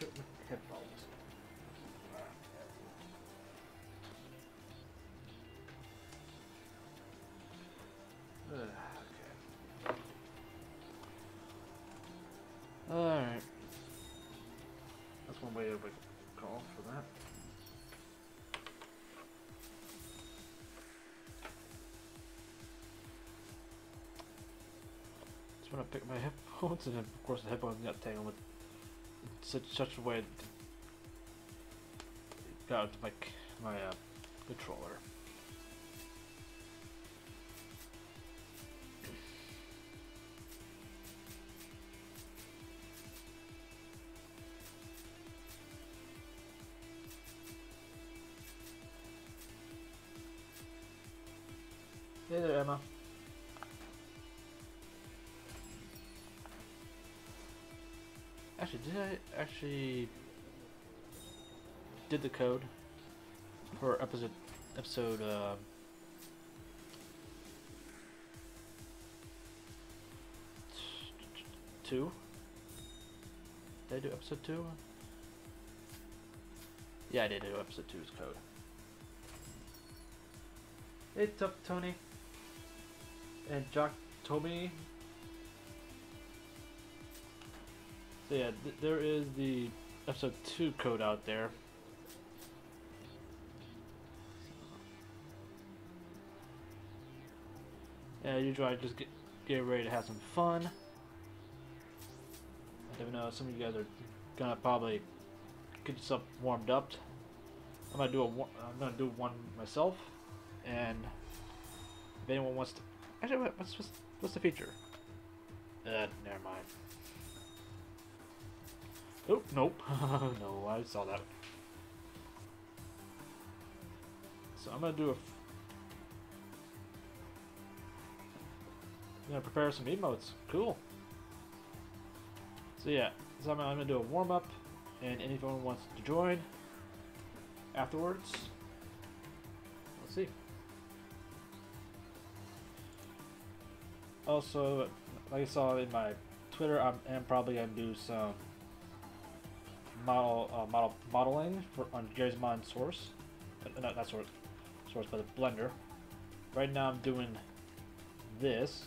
put my headphones. Ugh, okay. Alright. That's one way to call for that. Just want to pick my headphones, and then of course the headphones got tangled with such such a way it got my my uh, controller. Actually did the code for episode episode uh, two? Did I do episode two? Yeah, I did do episode two's code. Hey, Tough Tony. And Jock Toby. So yeah, th there is the episode 2 code out there. Yeah, usually I just get, get ready to have some fun. I don't know, some of you guys are gonna probably get yourself warmed up. I'm gonna do a I'm gonna do one myself, and if anyone wants to, actually, what's what's, what's the feature? Uh, never mind. Oh, nope. no, I saw that. So I'm gonna do a. I'm gonna prepare some emotes. Cool. So yeah, so I'm, I'm gonna do a warm up, and anyone wants to join afterwards. Let's see. Also, like I saw in my Twitter, I'm, probably gonna do some model uh, model modeling for on Garry's source, uh, not that source, source, but the Blender. Right now, I'm doing this.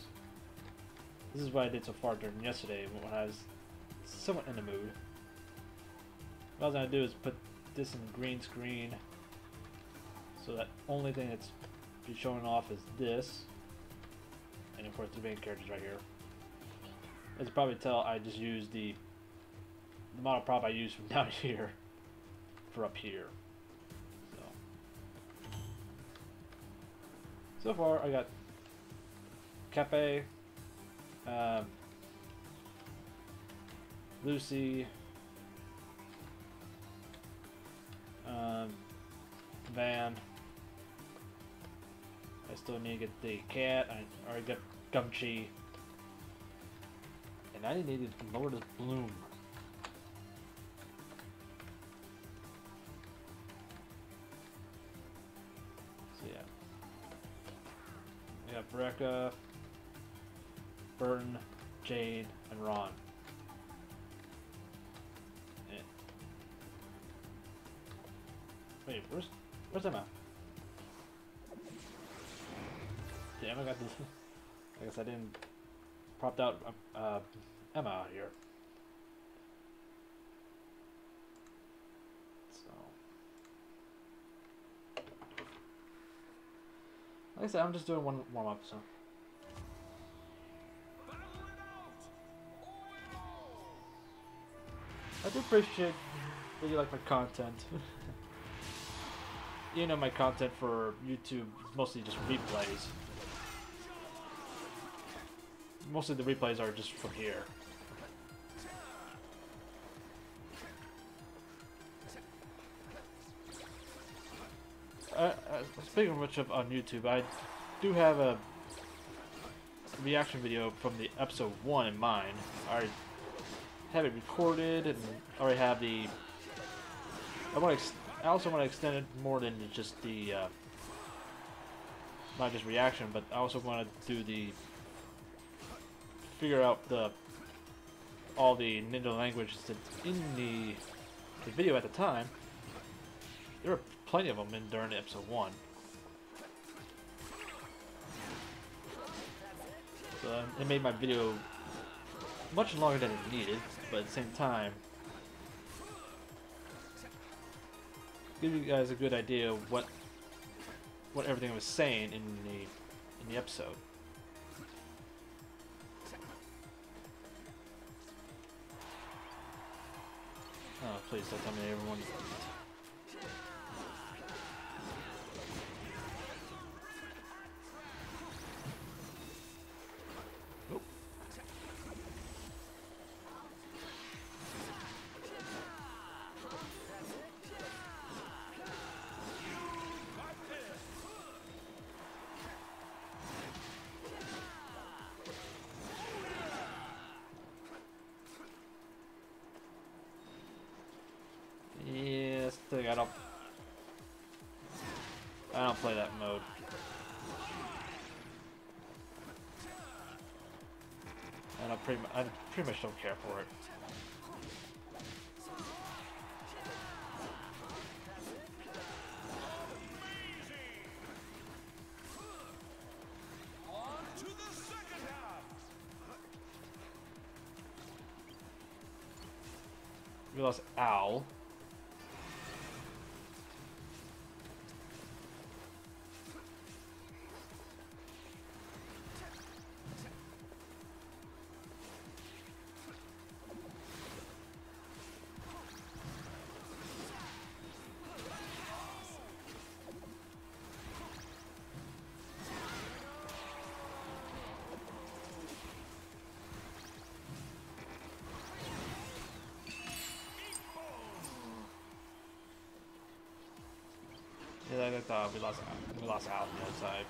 This is what I did so far during yesterday when I was somewhat in the mood. What I was gonna do is put this in green screen, so that only thing that's be showing off is this, and of course the main characters right here. As you probably tell, I just used the the model prop I used from down here for up here. So, so far I got Cafe, um, Lucy, um, Van. I still need to get the cat. I already got Gumchi. And I need to lower the bloom. Brecca, Burton, Jane, and Ron. Eh. Wait, where's where's Emma? Yeah, Emma got the. I guess I didn't propped out uh, Emma out here. So, like I said, I'm just doing one warm up. So. I do appreciate that you like my content. you know, my content for YouTube is mostly just replays. Mostly the replays are just from here. Speaking of which, of on YouTube, I do have a reaction video from the episode one in mind. I have it recorded and already have the. I want. I also want to extend it more than just the. Uh, not just reaction, but I also want to do the. Figure out the. All the Ninja languages that's in the the video at the time, there were plenty of them in during episode one. So um, it made my video much longer than it needed, but at the same time, give you guys a good idea of what what everything I was saying in the in the episode. Oh, please don't tell me everyone. Pretty. Much don't care for it. I thought we lost. We lost Owl on the other side.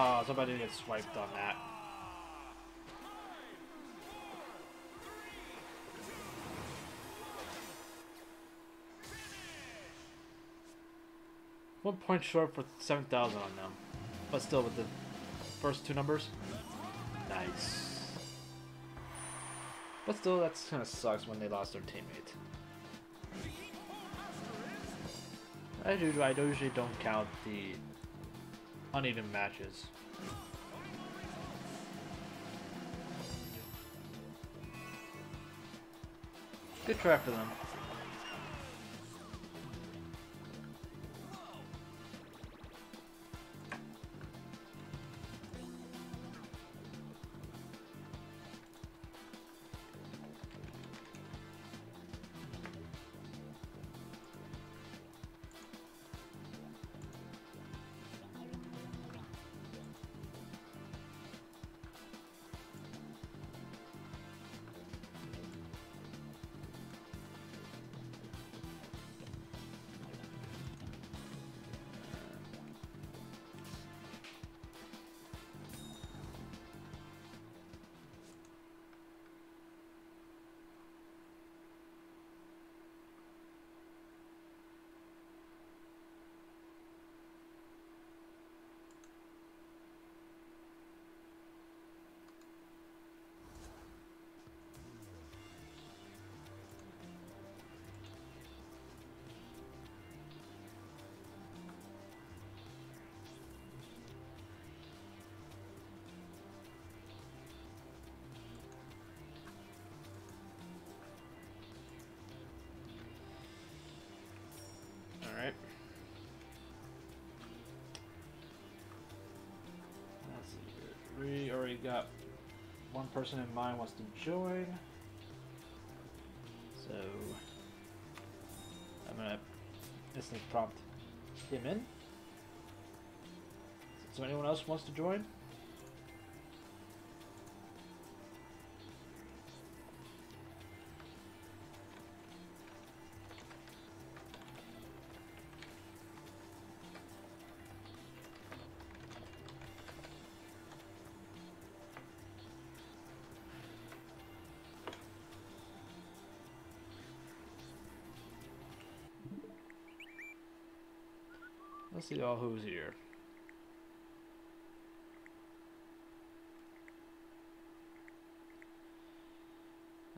Oh, somebody gets swiped on that. One point short for 7,000 on them. But still with the first two numbers. Nice. But still, that kind of sucks when they lost their teammate. I do. I usually don't count the uneven matches. Good try for them. Got one person in mind wants to join. So I'm gonna instantly prompt him in. So anyone else wants to join? Let's see all who's here.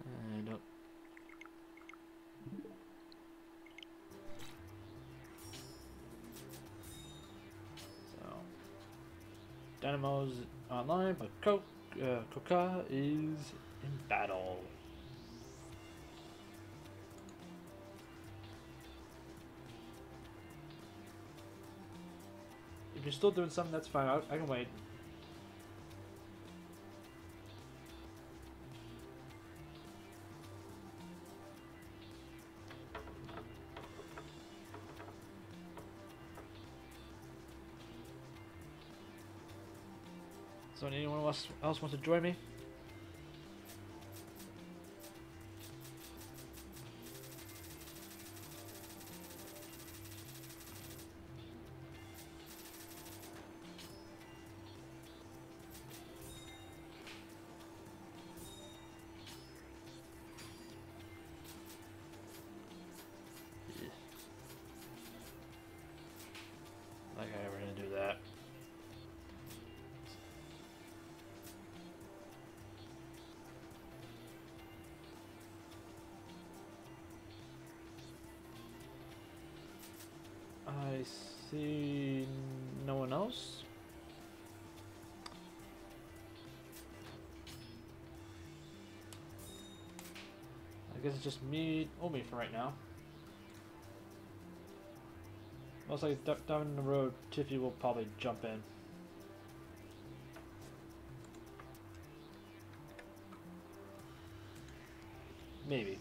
I don't. So, Dynamo's online, but Coke, uh, Coca is in battle. You're still doing something, that's fine. I, I can wait. So anyone else else wants to join me? I guess it's just me, oh, Omi for right now. Most likely d- down the road, Tiffy will probably jump in. Maybe.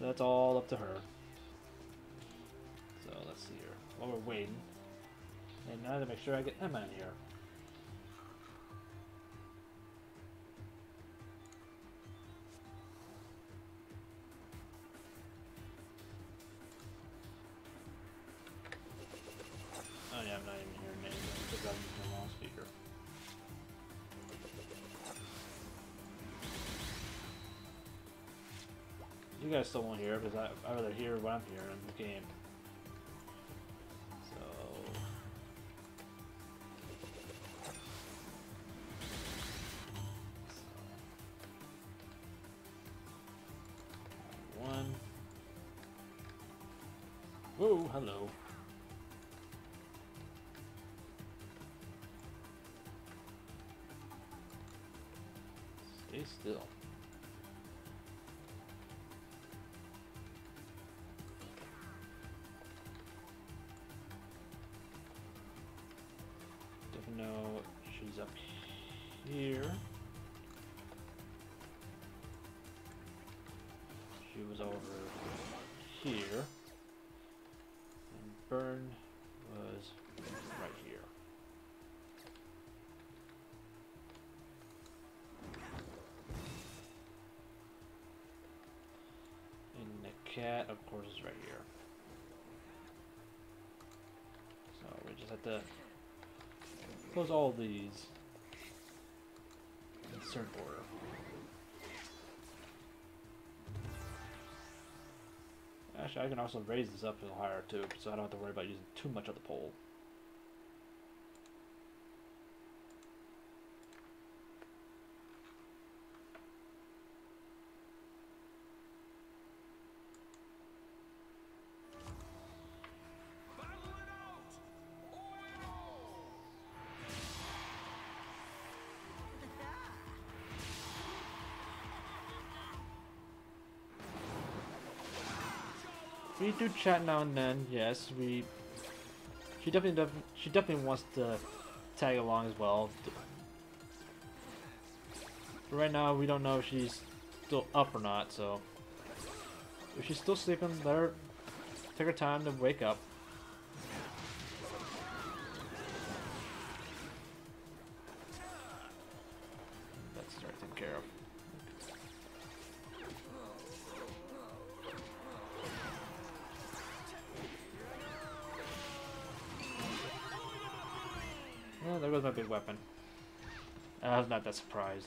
That's all up to her. So let's see here. While we're waiting, and now to make sure I get Emma in here. Still won't hear because I I rather hear what I'm hearing in the game. Whoa, hello. Stay still. She's up here. She was over here. And Burn was right here. And the cat, of course, is right here. So we just have to close all these in certain order. Actually, I can also raise this up a little higher too, so I don't have to worry about using too much of the pole. we do chat now and then. Yes, we. She definitely, she definitely wants to tag along as well. But right now, we don't know if she's still up or not. So, if she's still sleeping, let her take her time to wake up. That surprised.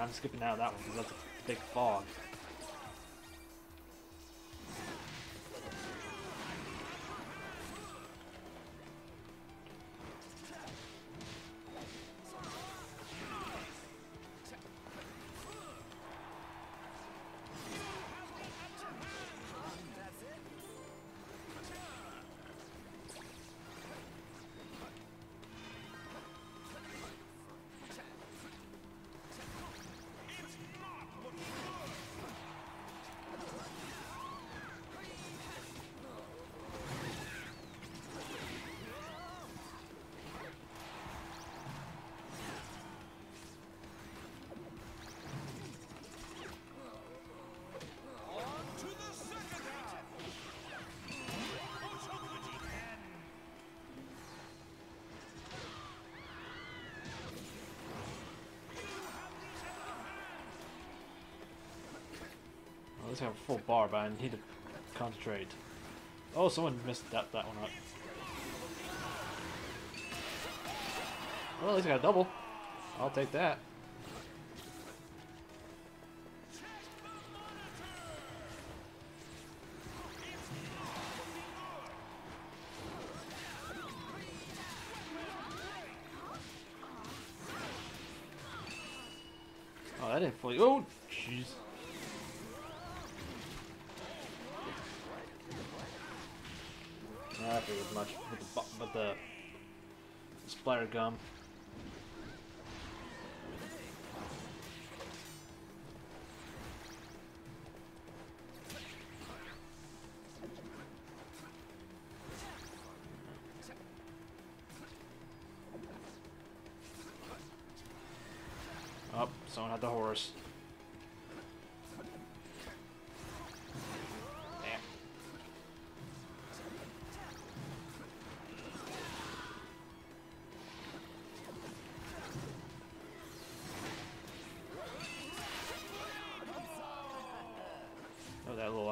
I'm skipping out of that one because that's a big fog. Well, let's have a full bar, but I need to concentrate. Oh, someone missed that that one up. Well, at least I got a double. I'll take that. Splatter gum.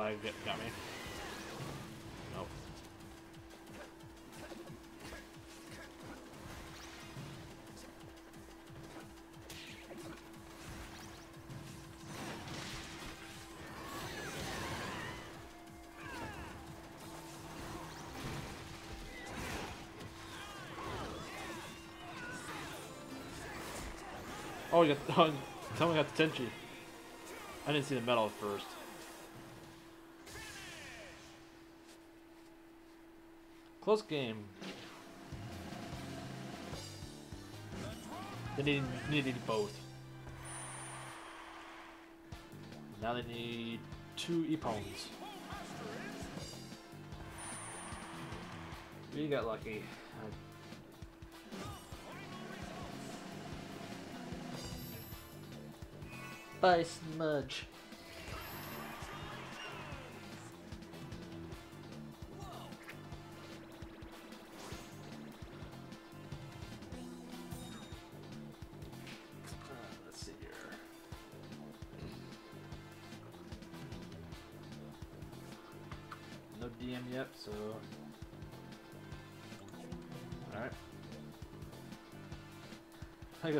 Little lag got me. Oh, you got, oh, someone got the Tenchi. I didn't see the medal at first. Close game. They need, needed both. Now they need two Epons. We got lucky. By smudge.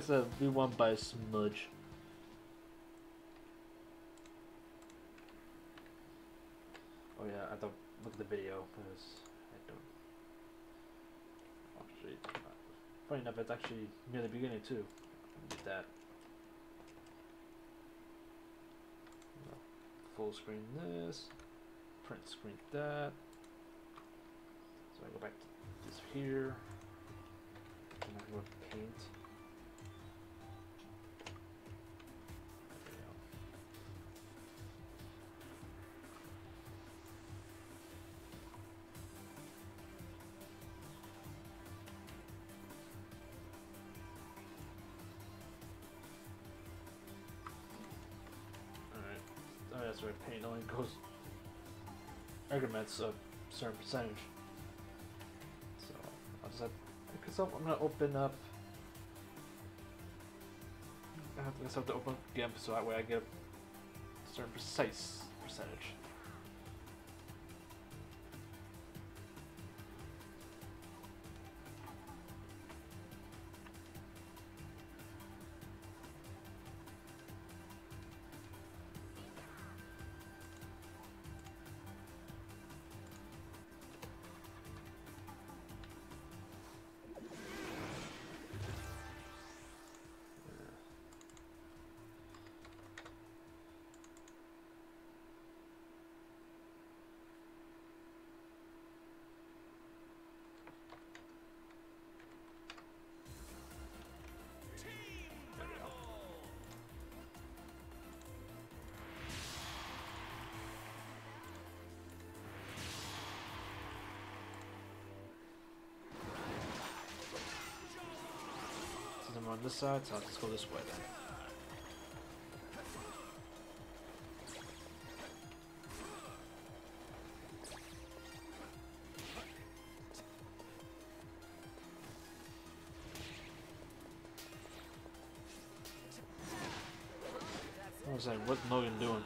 Said, we won by a smudge. Oh yeah, I don't look at the video because I don't. Actually, funny enough, it's actually near the beginning too. Get that. Full screen this. Print screen that. So I go back to this here. And I go paint. Right. Paint only goes increments a certain percentage. So I'll just have because I'm gonna open up. I have to, I have to open up GIMP so that way I get a certain precise percentage. On this side, so I'll just go this way then. I was like, what Logan doing?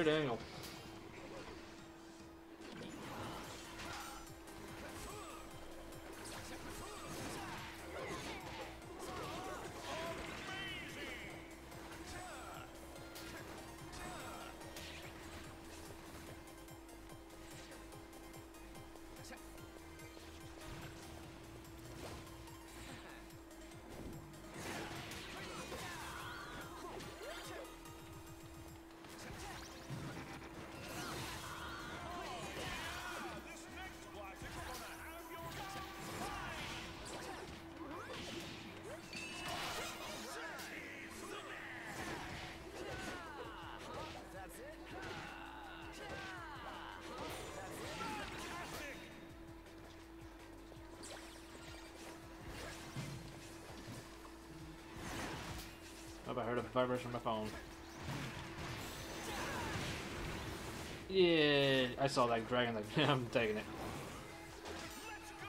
Weird angle. I heard a vibration on my phone. Yeah, I saw that dragon. Like, I'm taking it.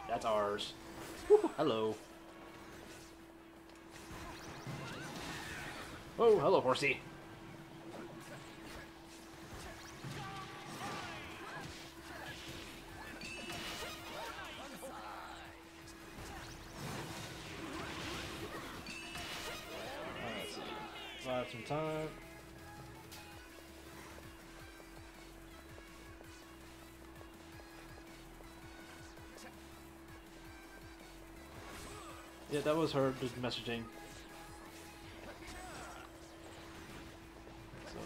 That's ours. Woo, hello. Oh, hello, horsey. Yeah, that was her just messaging. So,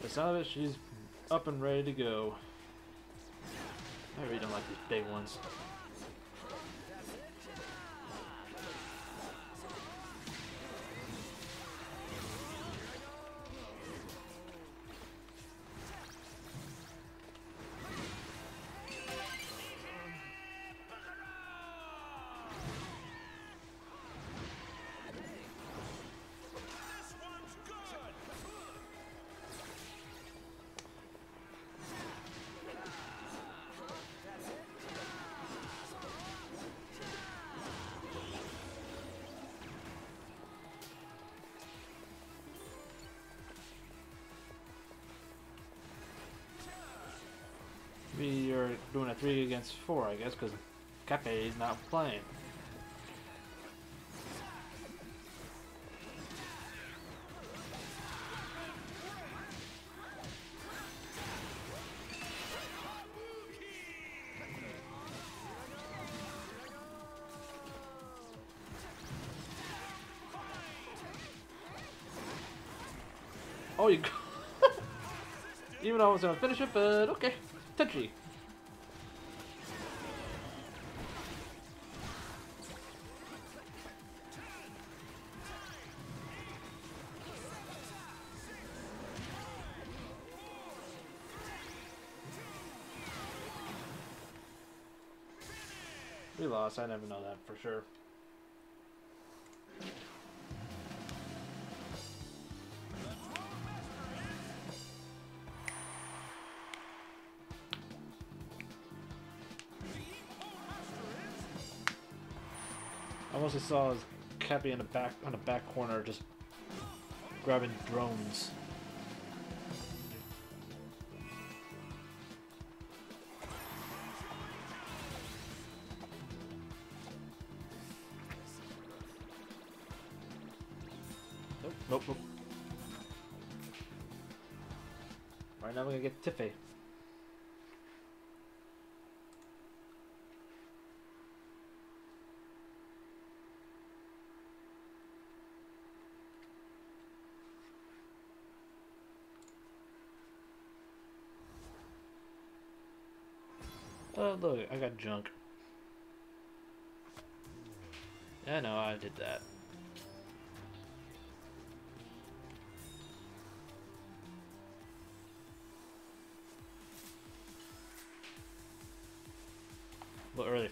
the sound of it, she's up and ready to go. I really don't like these big ones. Three against four, I guess, because Cafe is not playing. Oh, you. Even though I was gonna finish it, but okay. Touchy. Lost. I never know that for sure. I mostly saw Cappy in the back on the back corner just grabbing drones. Gonna get Tiffy. Oh look, I got junk. I know I did that.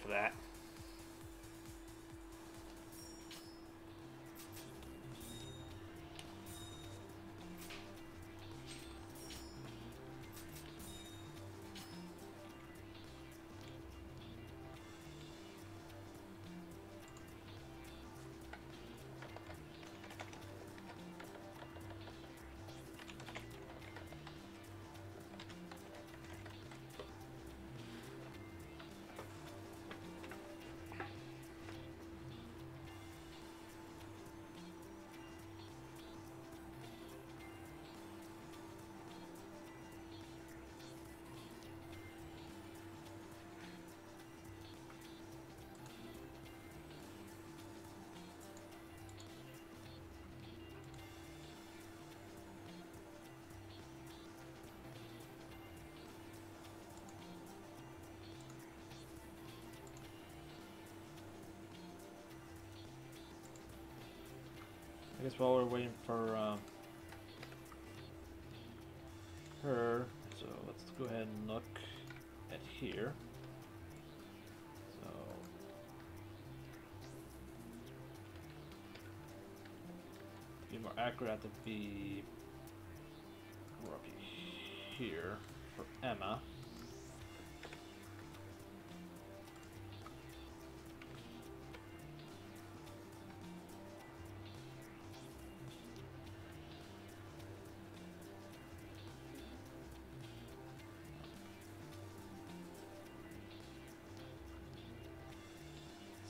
For that. I guess while we're waiting for um, her, so let's go ahead and look at here. So be more accurate, to be we're up here for Emma.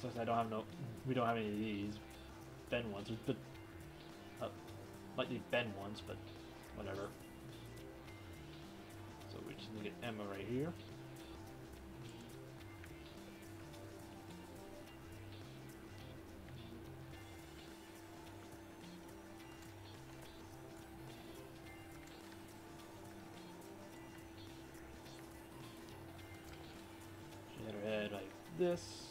Since I don't have no, we don't have any of these Ben ones, but uh, lightly Ben ones, but whatever. So we just need to get Emma right here. Her head like this.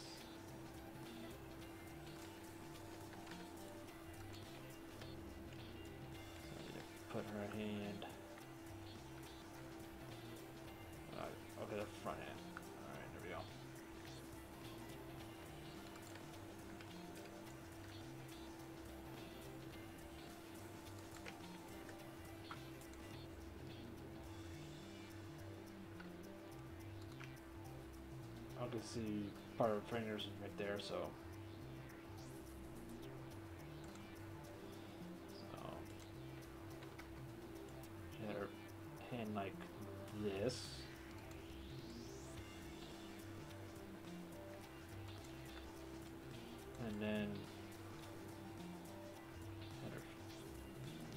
I can see part of her fingers right there, so. So. She hand like this. and then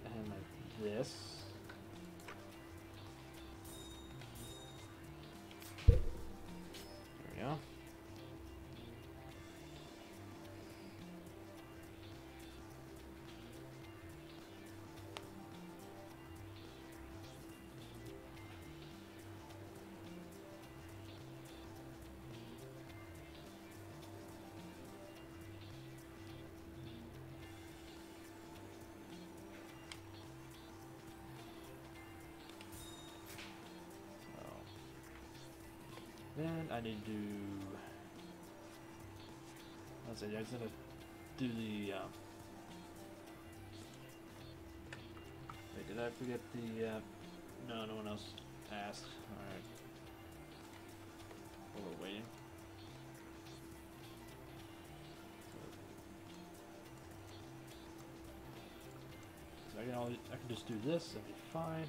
and like this. Then I need to. Let's see. I was gonna do the. Um, wait, did I forget the? Uh, no, no one else asked. All right. While we're waiting. So I can I can just do this and be fine.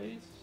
Go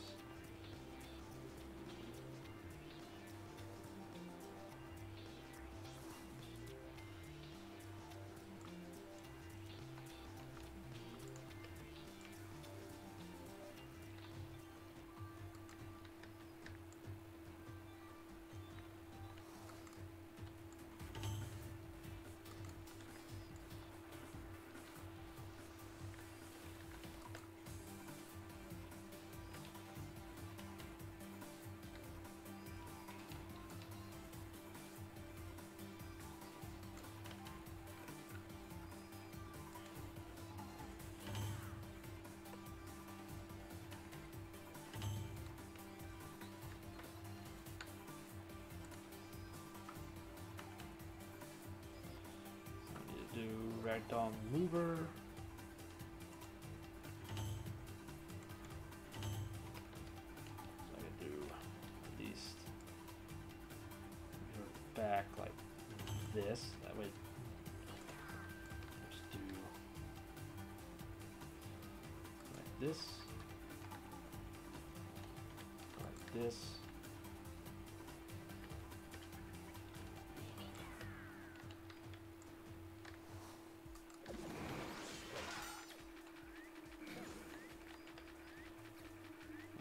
to do ragdoll mover. So I can do at least back like this. That way, just do like this, like this.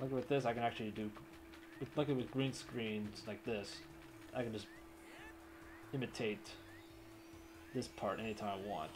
Look with this, I can actually do. With, at with green screens like this, I can just imitate this part anytime I want.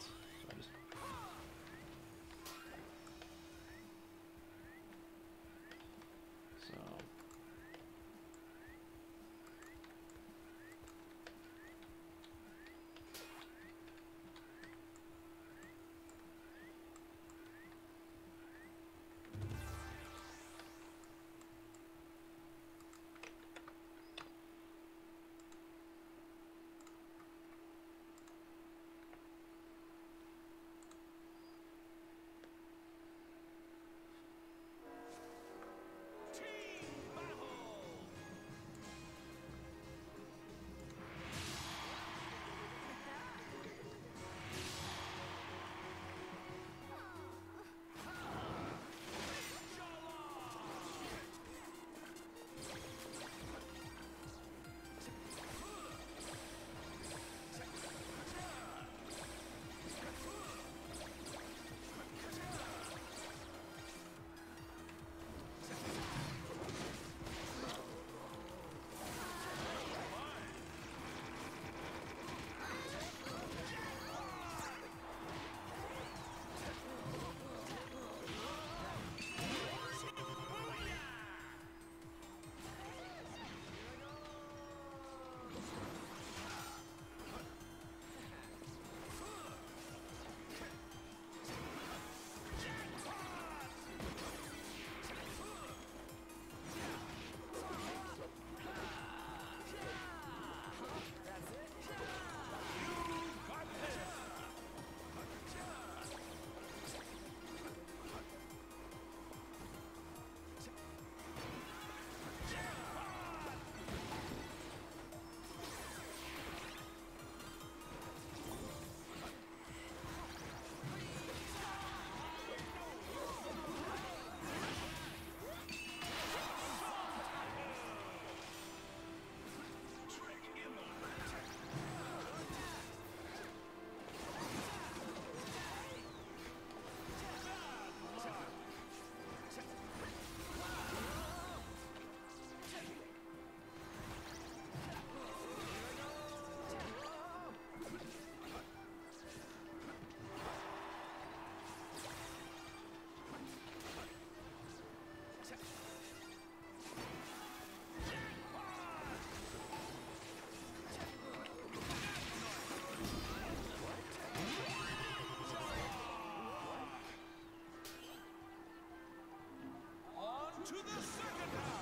To the second half.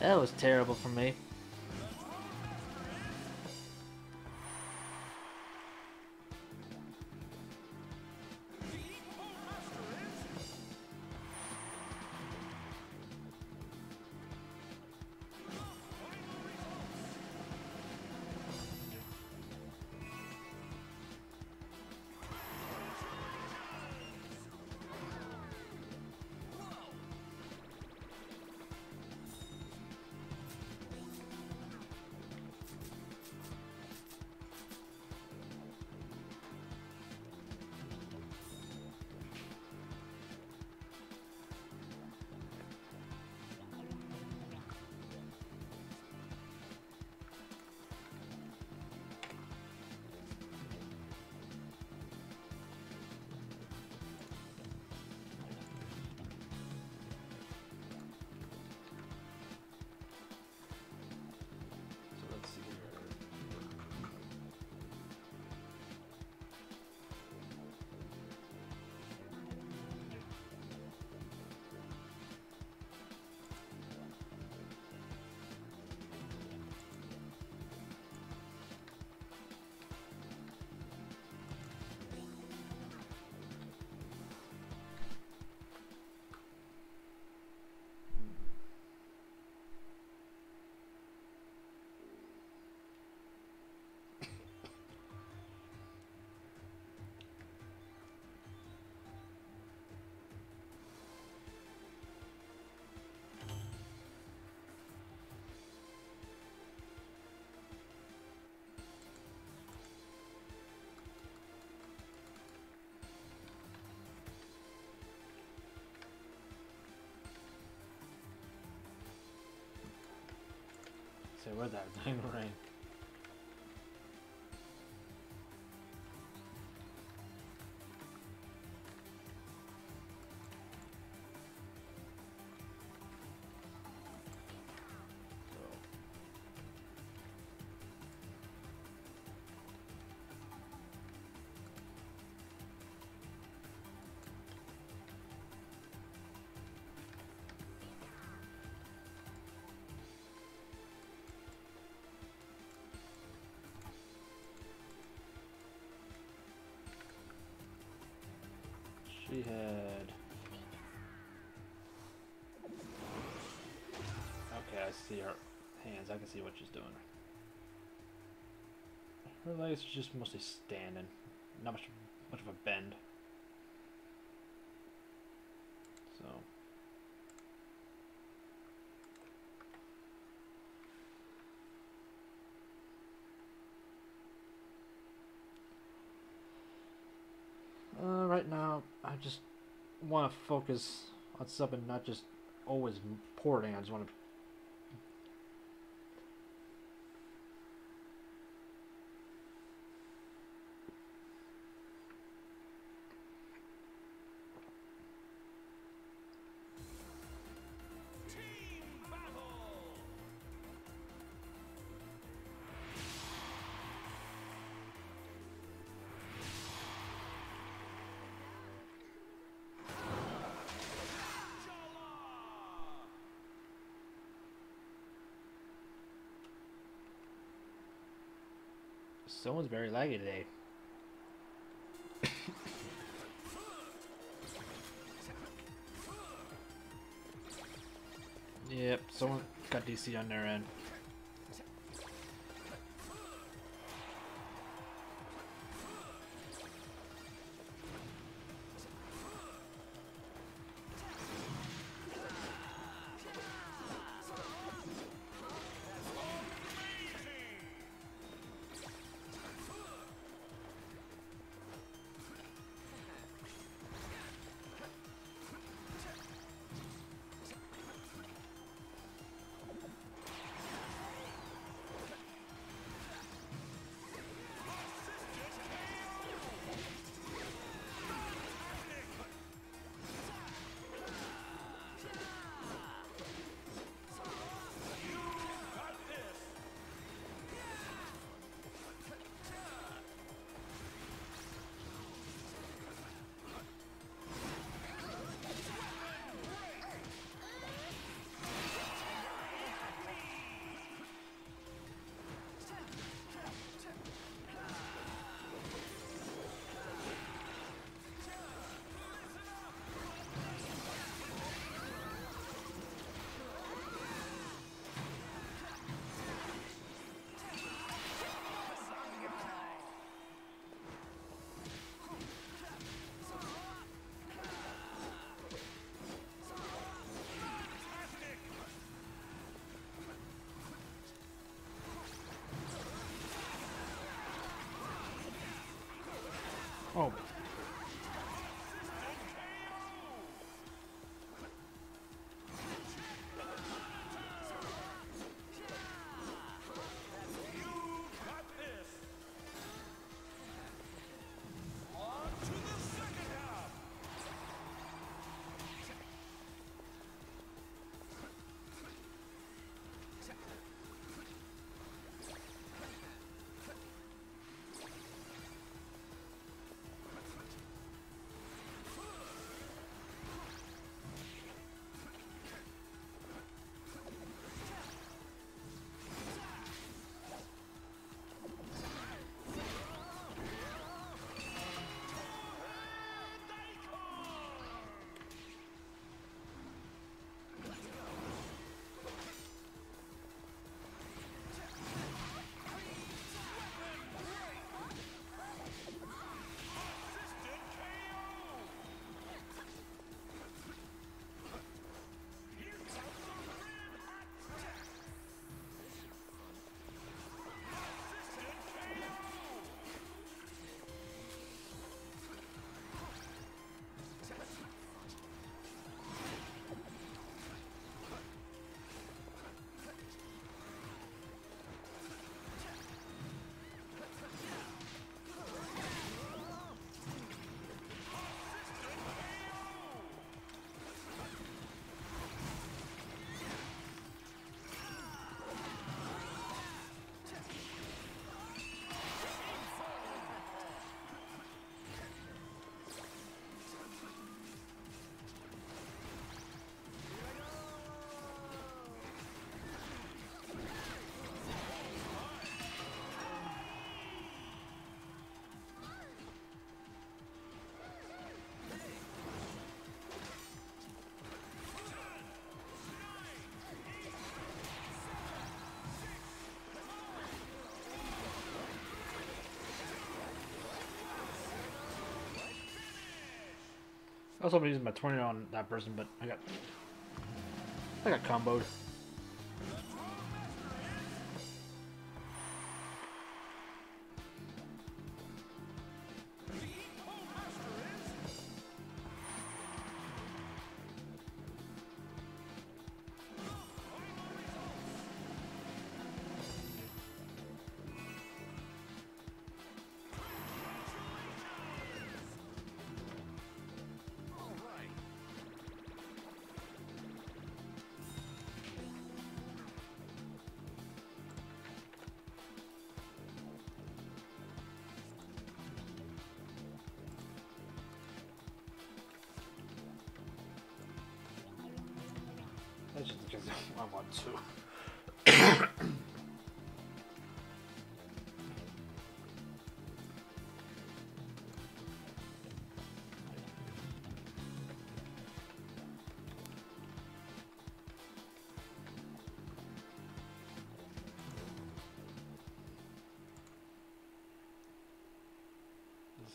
That was terrible for me. Where that dang rain. She had. Okay, I see her hands. I can see what she's doing. Her legs are just mostly standing, not much much of a bend. right now, I just want to focus on something, not just always porting. I just want to. Someone's very laggy today. yep, someone got DC on their end. Oh, I was hoping to use my tornado on that person, but I got I got comboed.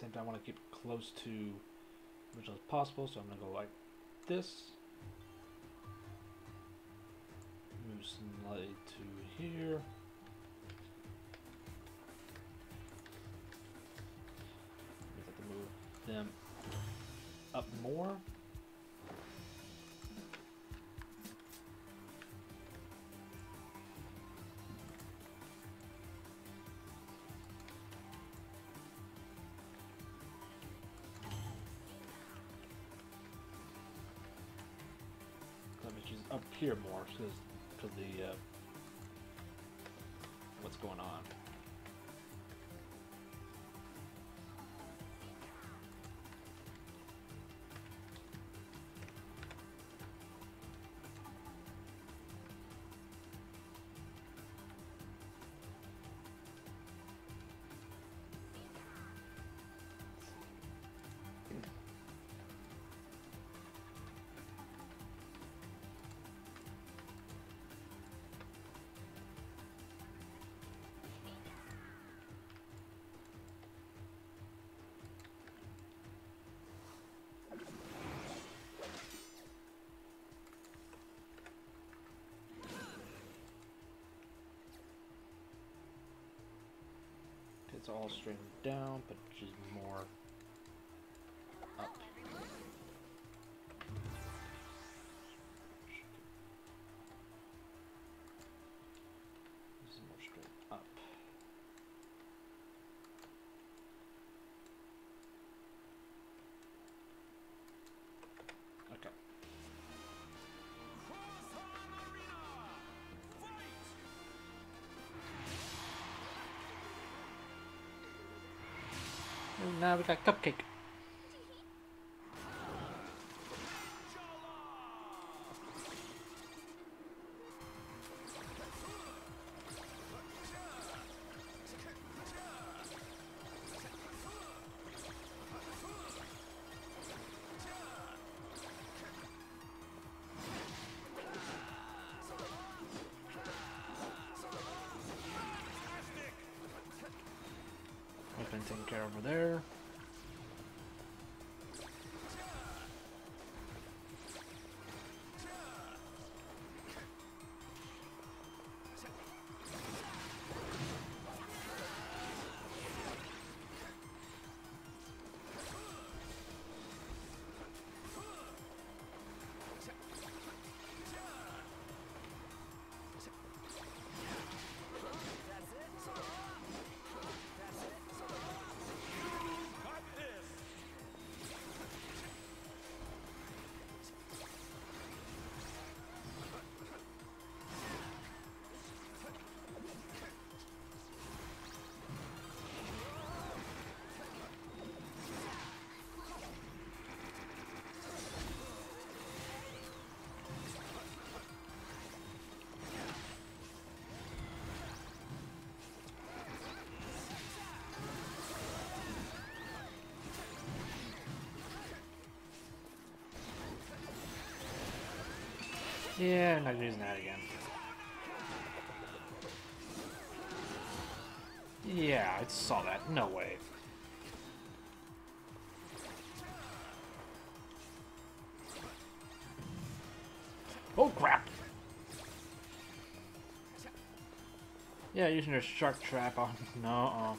Same time, I want to keep close to original as possible, so I'm going to go like this. Move slightly to here. Move them up more. Up here more because the uh, what's going on. It's all straightened down, but she's now we got Cupcake. Yeah, I'm not using that again. Yeah, I saw that. No way. Oh crap! Yeah, using her shark trap on. No, uh. On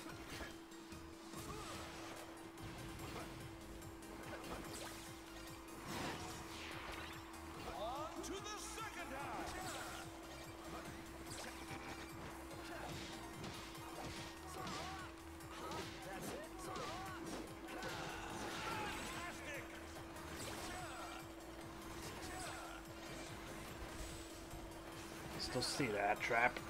Still see that trap.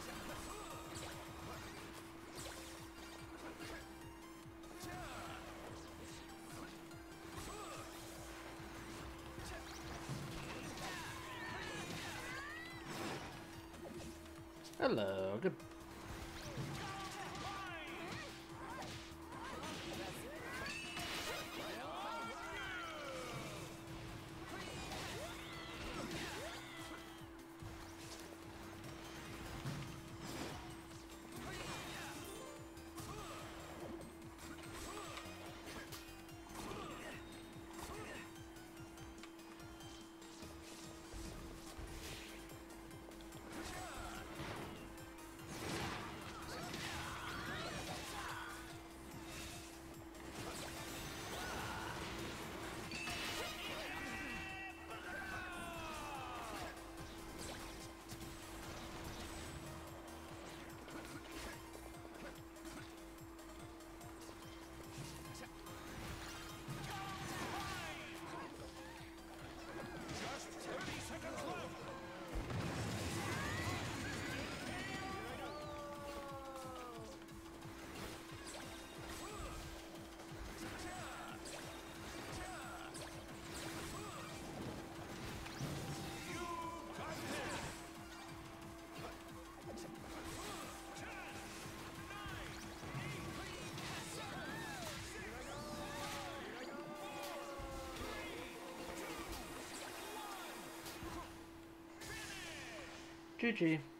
GG. The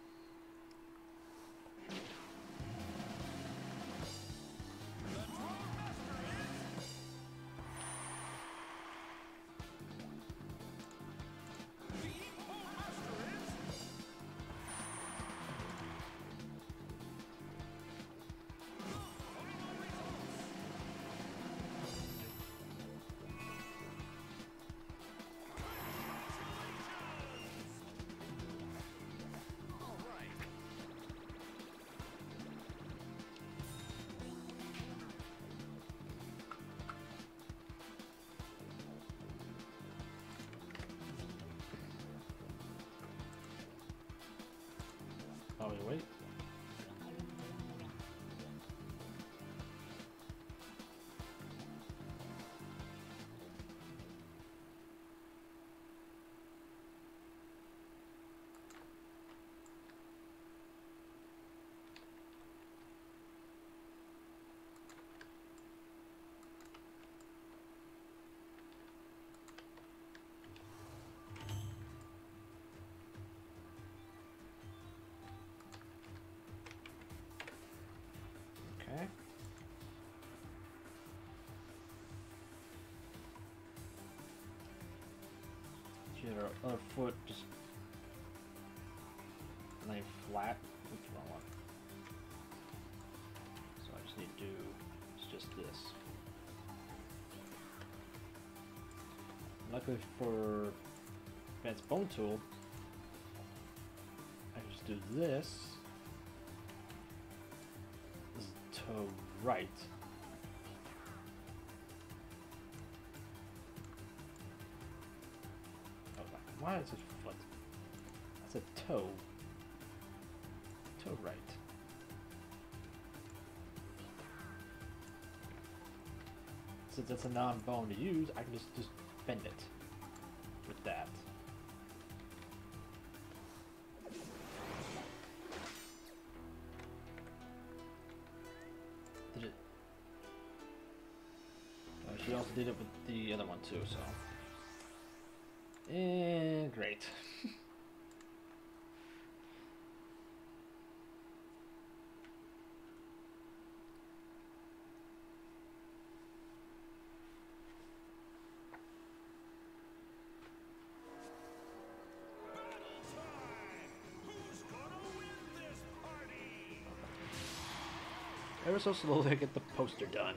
Other foot just lay flat. Wrong one. So I just need to do it's just this. Luckily for advanced bone tool, I just do this. This right. Is it foot? That's a toe. Toe right. Since it's a non-bone to use, I can just just bend it with that. Did it? Uh, she also did it with the other one too, so. Ever so slowly, I get the poster done.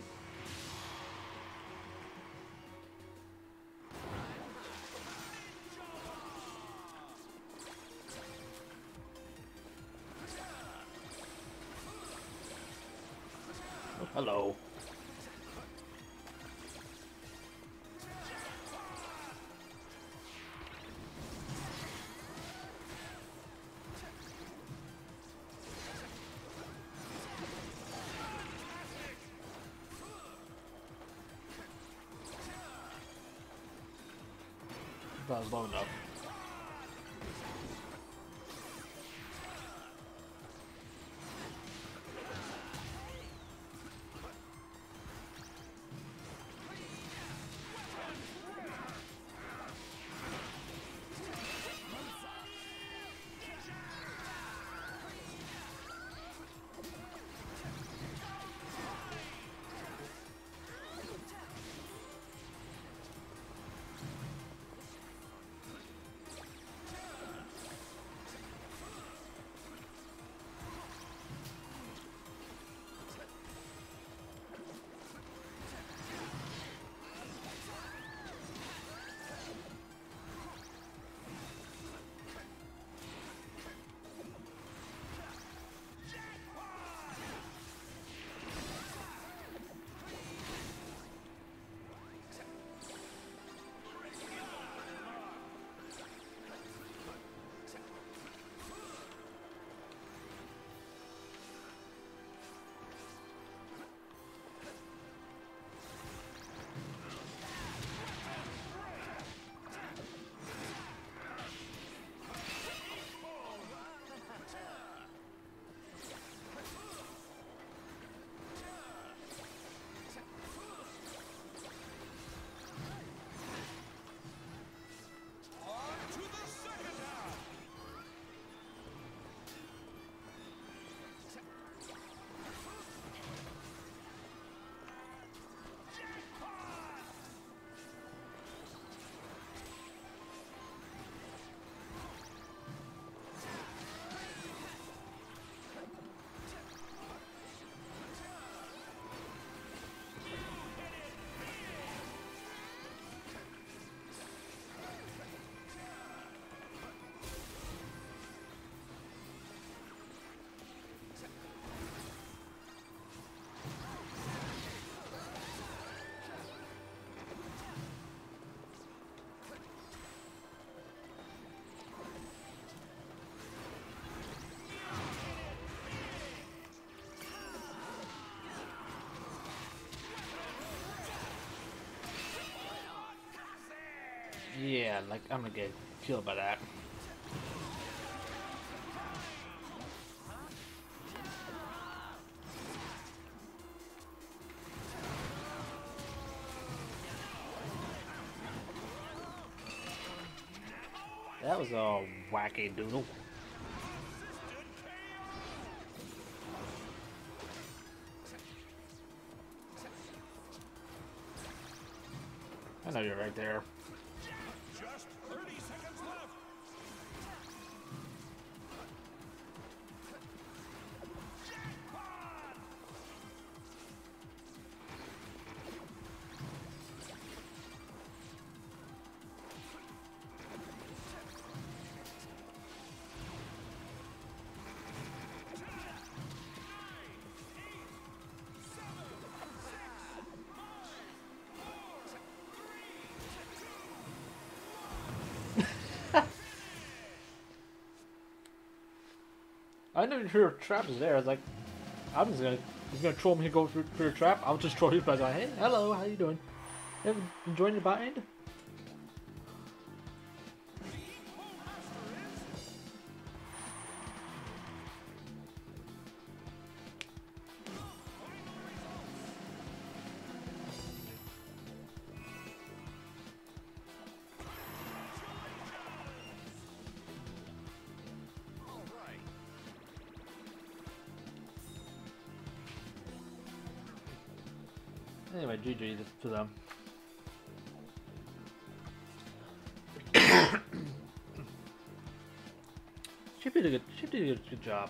That was Yeah, like I'm gonna get killed by that. That was a wacky doodle. I know you're right there. I didn't even hear a trap was there. I was like, I'm just gonna, he's gonna troll me to go through, through the trap. I'll just troll you by like, hey, hello, how you doing? You enjoying the bind? GG them. she did a good. Did a good job.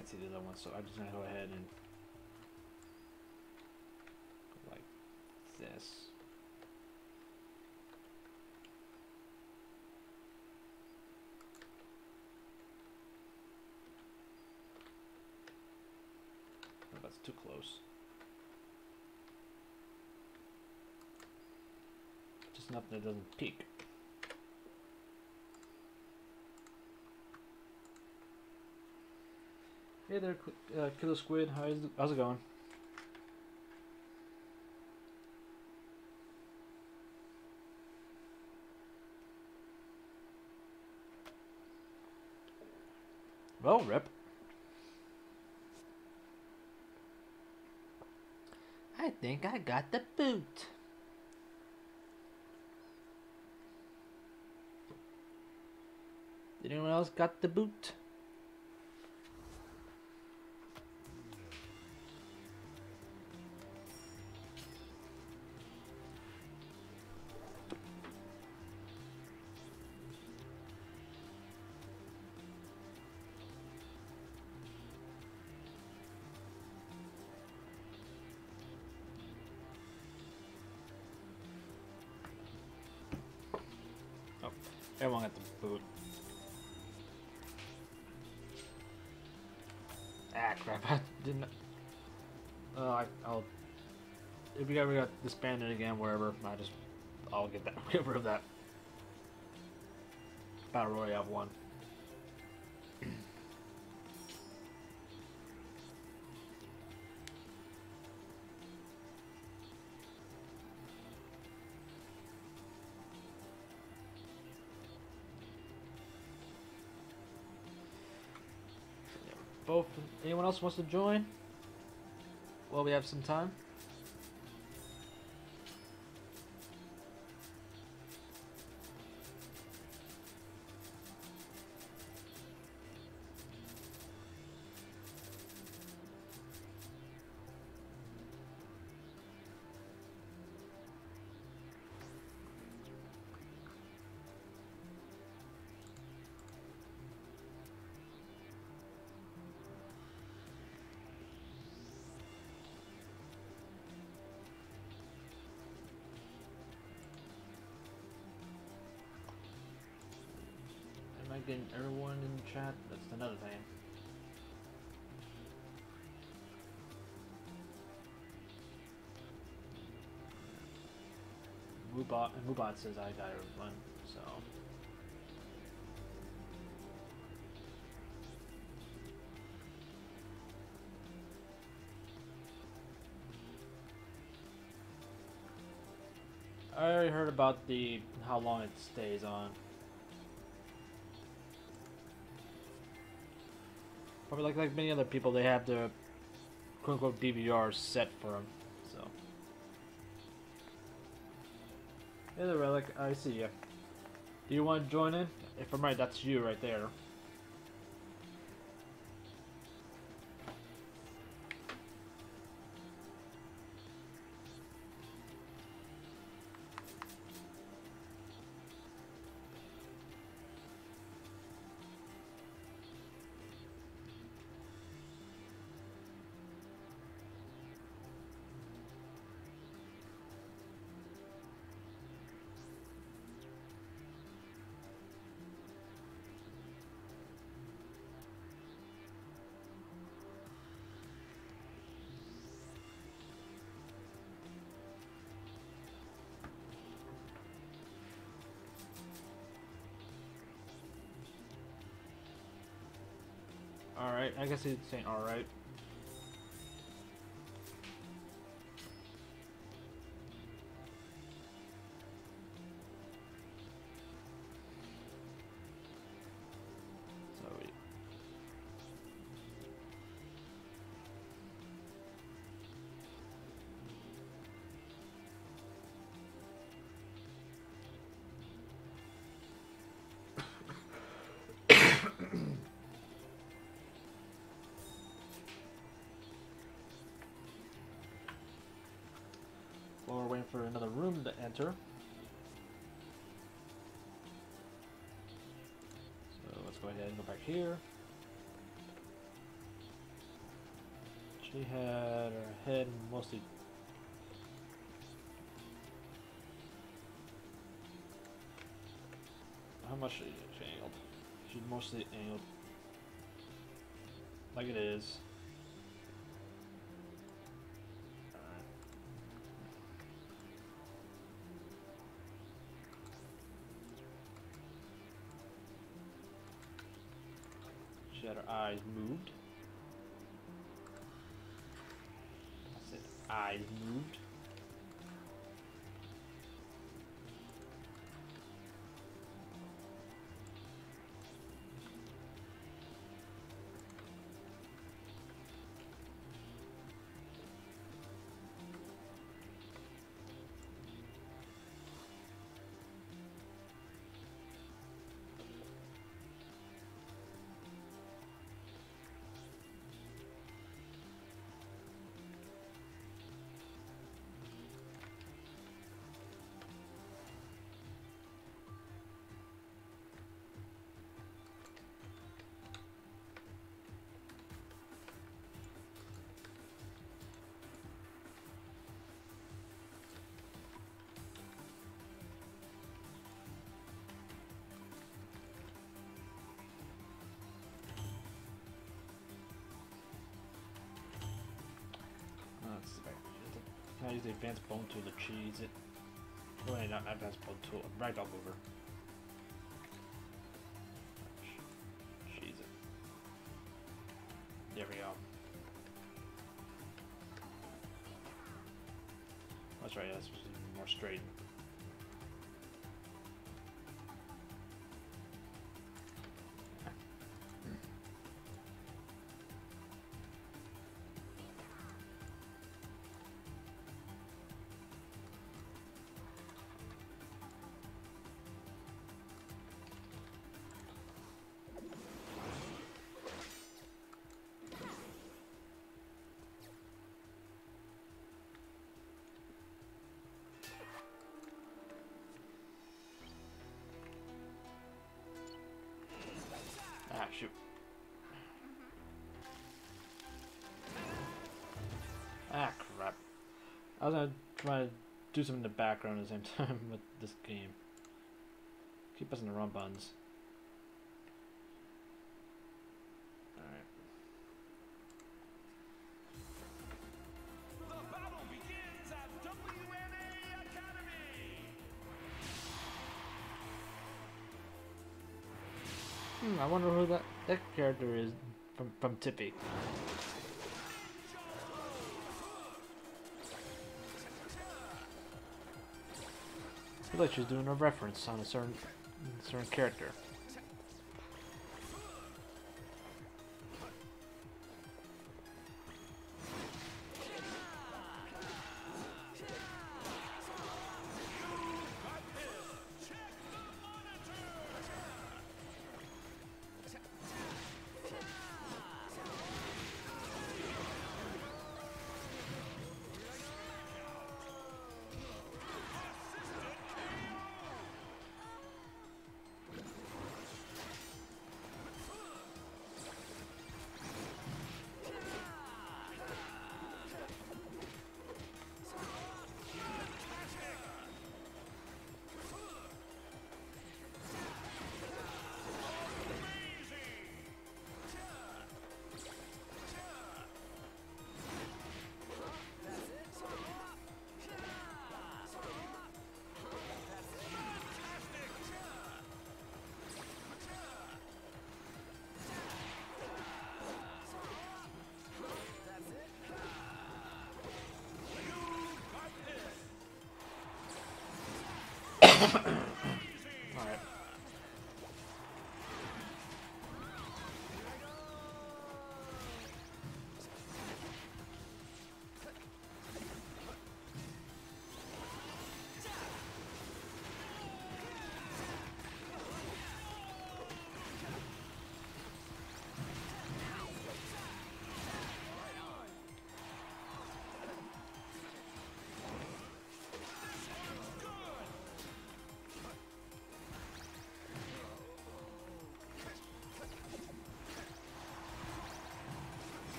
Can't see the other one, so I'm just gonna go ahead and go like this. Oh, that's too close. Just enough that doesn't peak. There, uh, Killer Squid. How's how's it going? Well, Rip. I think I got the boot. Did anyone else got the boot? We ever got disbanded again, wherever, I just. I'll get that. Get rid of that. Battle Royale one. Both. Anyone else wants to join? Well, we have some time. Another thing. Moobot, Moobot says I got everyone, so. I already heard about the how long it stays on. Like like many other people, they have their quote unquote DVR set for them. So. hey, the relic. I see you. Do you want to join in? If I'm right, that's you right there. Alright, I guess it's saying alright. While we're waiting for another room to enter. So let's go ahead and go back here. She had her head mostly. How much is she angled? She's mostly angled. Like it is. She had her eyes moved. I said eyes moved. I use the advanced bone tool to cheese it. Oh, wait, not advanced bone tool. Ragdoll mover. Cheese it. There we go. That's right. That's more straight. Shoot. Ah, crap. I was gonna try to do something in the background at the same time with this game. Keep pressing the wrong buttons. Wonder who that, that character is from, from Tippy. I feel like she's doing a reference on a certain certain character.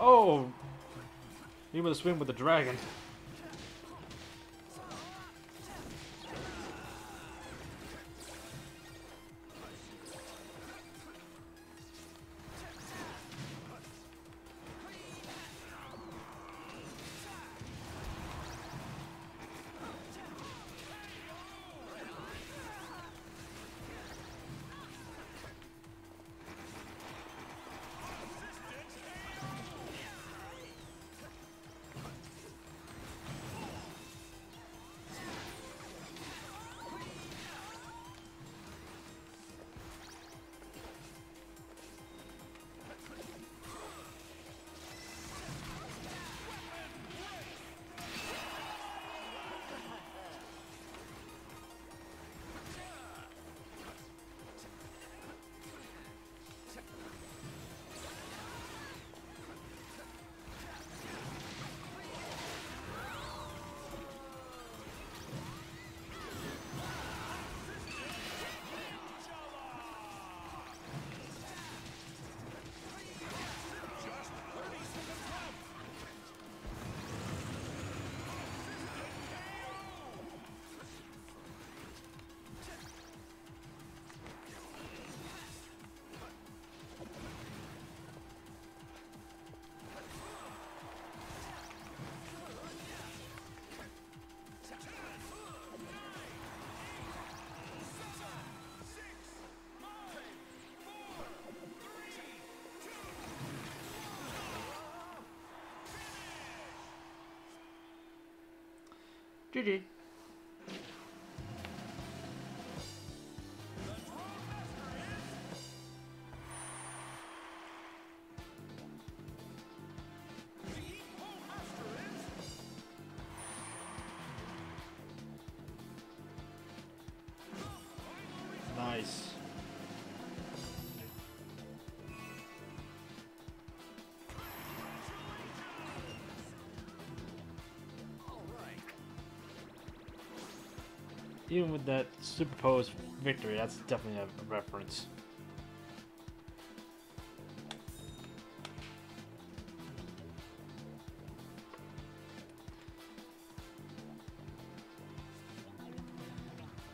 Oh! He with a swim with the dragon. GG. Nice. Even with that superposed victory, that's definitely a reference.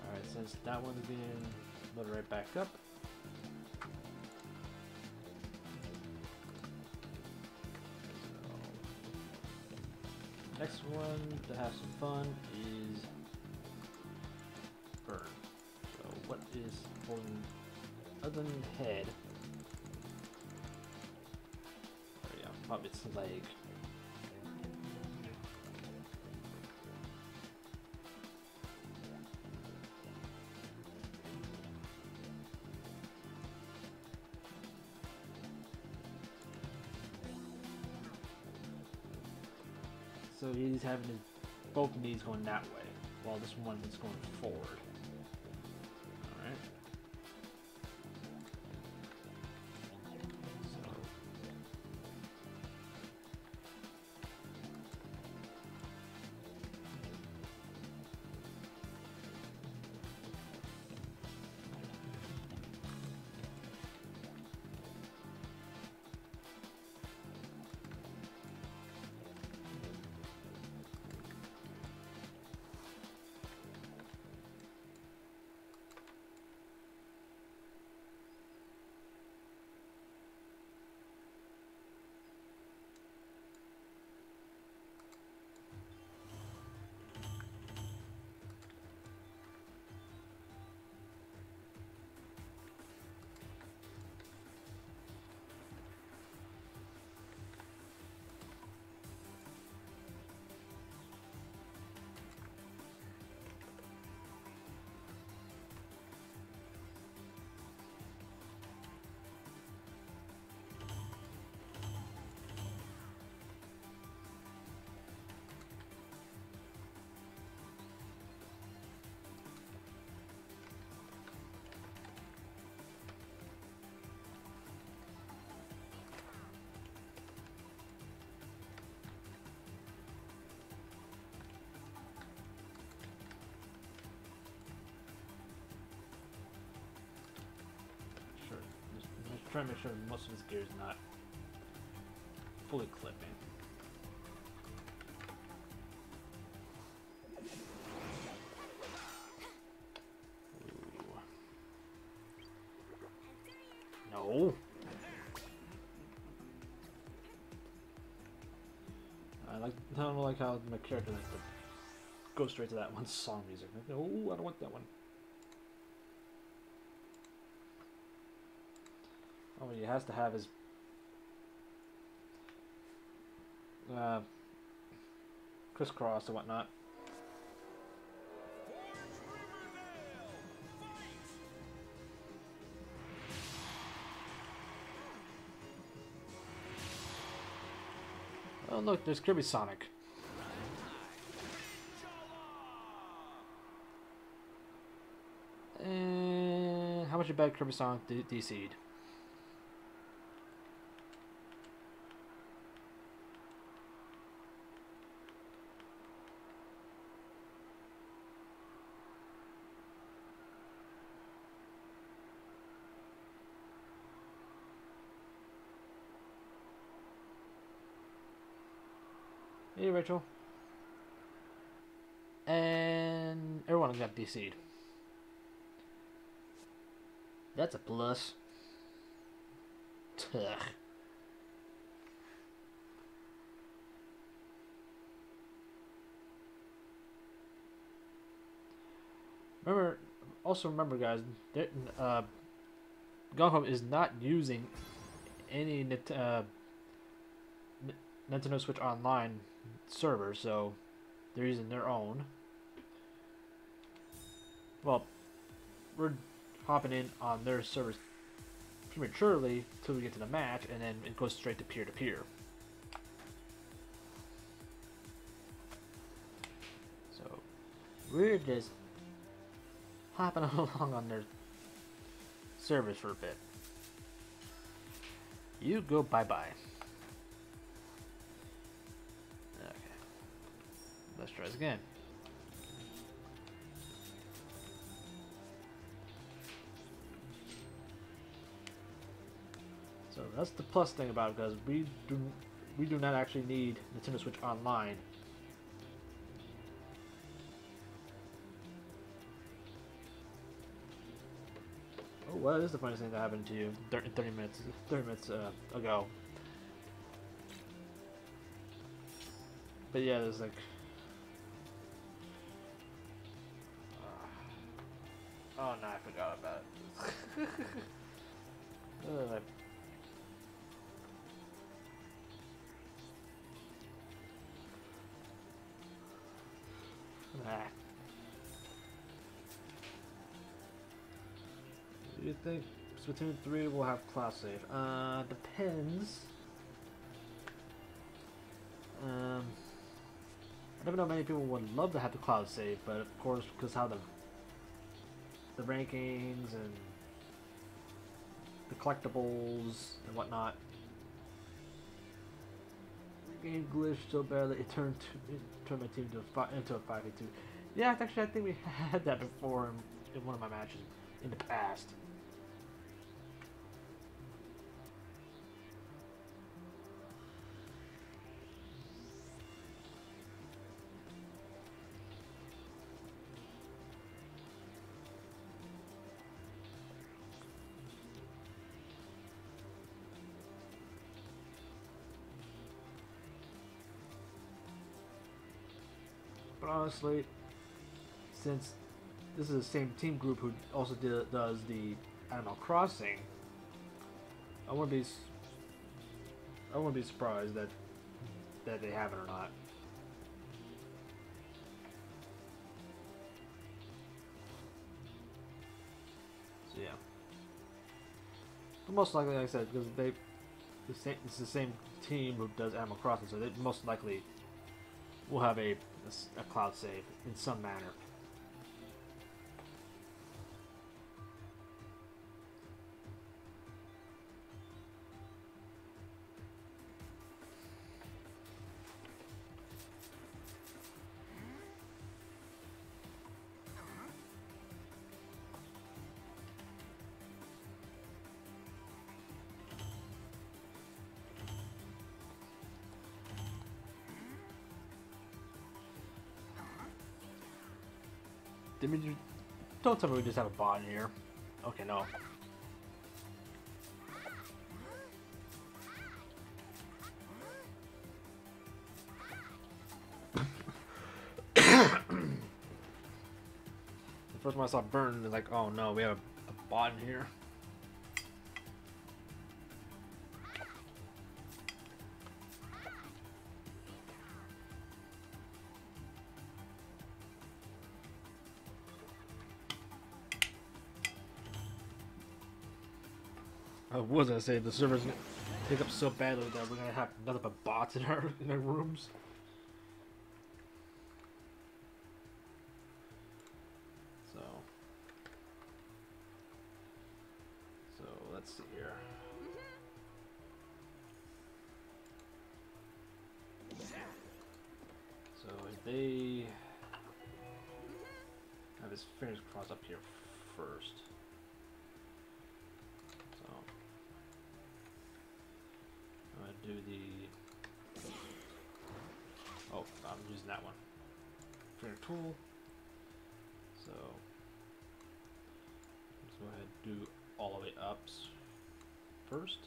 Alright, since that one's being loaded right back up. Next one to have some fun is holding other than head? Oh yeah, probably its leg. So he's having his both knees going that way, while this one is going forward. Trying to make sure most of his gear is not fully clipping. No. I like. I don't like how my character likes to go straight to that one song music. Like, no, I don't want that one. Oh, he has to have his uh, crisscross or whatnot. Oh, look, there's Kirby Sonic. How much bet Kirby Sonic d- DC'd? Hey, And everyone got DC'd. That's a plus. Remember, also remember, guys, uh, is not using any uh, Nintendo Switch Online server, so they're using their own. well, we're hopping in on their servers prematurely until we get to the match, and then it goes straight to peer to peer. So we're just hopping along on their servers for a bit. You go bye bye try this again. So that's the plus thing about it, because we do we do not actually need Nintendo Switch Online. Oh, well, this is the funniest thing that happened to you 30, 30 minutes 30 minutes uh, ago. But yeah, there's like. Ah. Do you think Splatoon 3 will have cloud save? Uh, depends. Um, I never know many people would love to have the cloud save, but of course, because how the the rankings and the collectibles and whatnot. Game glitched so badly it turned to, it turned my team into a into a five v two. Yeah, actually, I think we had that before in, in one of my matches in the past. But honestly, since this is the same team group who also did, does the Animal Crossing, I wouldn't be I wouldn't be surprised that that they have it or not. So yeah. But most likely, like I said, because they the same it's the same team who does Animal Crossing, so they most likely will have a a cloud save in some manner. Did we ju- don't tell me we just have a bot in here. Okay, no. the first one I saw burn, like, oh no, we have a, a bot in here. Was gonna say the server's gonna pick up so badly that we're gonna have nothing but bots in our in our rooms. Do all the way ups first.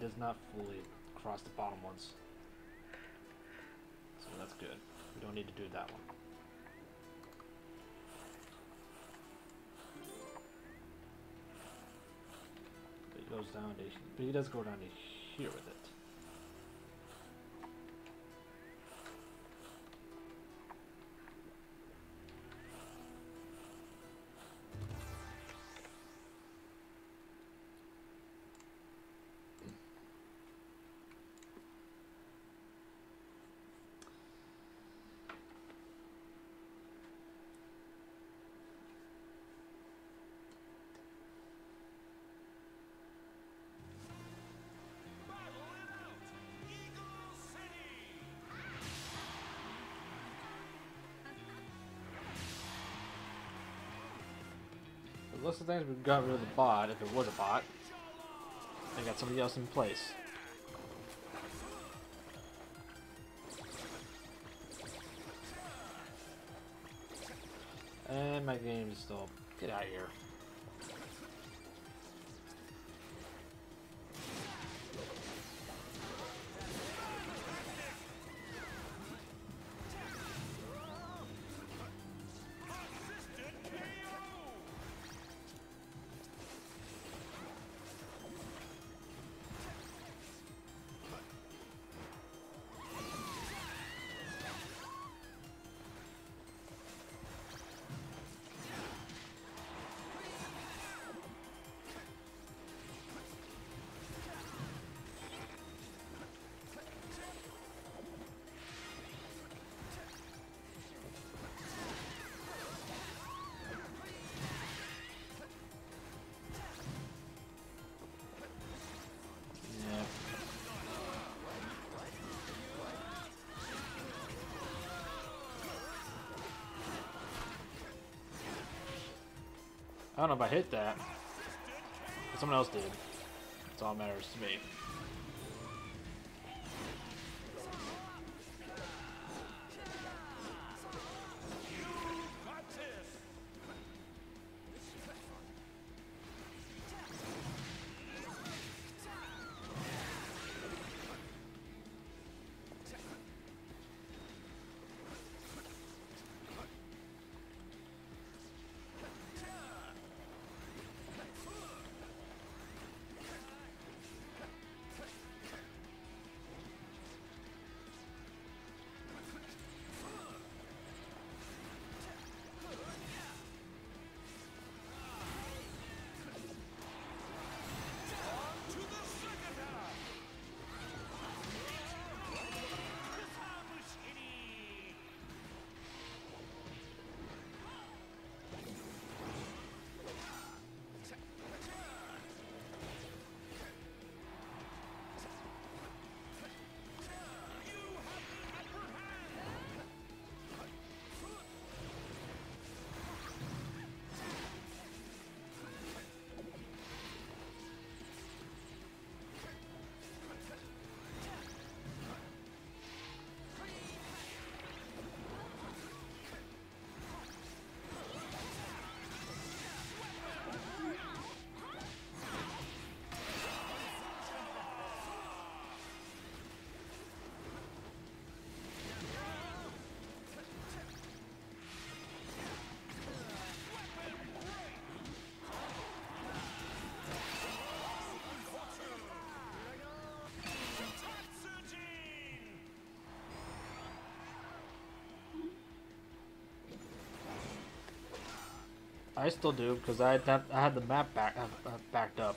Does not fully cross the bottom ones. So that's good. We don't need to do that one. It goes down to, but he does go down to here with it. Looks like things we got rid of the bot, if it was a bot. They got somebody else in place. And my game is still... Get out of here. I don't know if I hit that. But someone else did. That's all that matters to me. I still do because I had I had the map back uh, uh, backed up.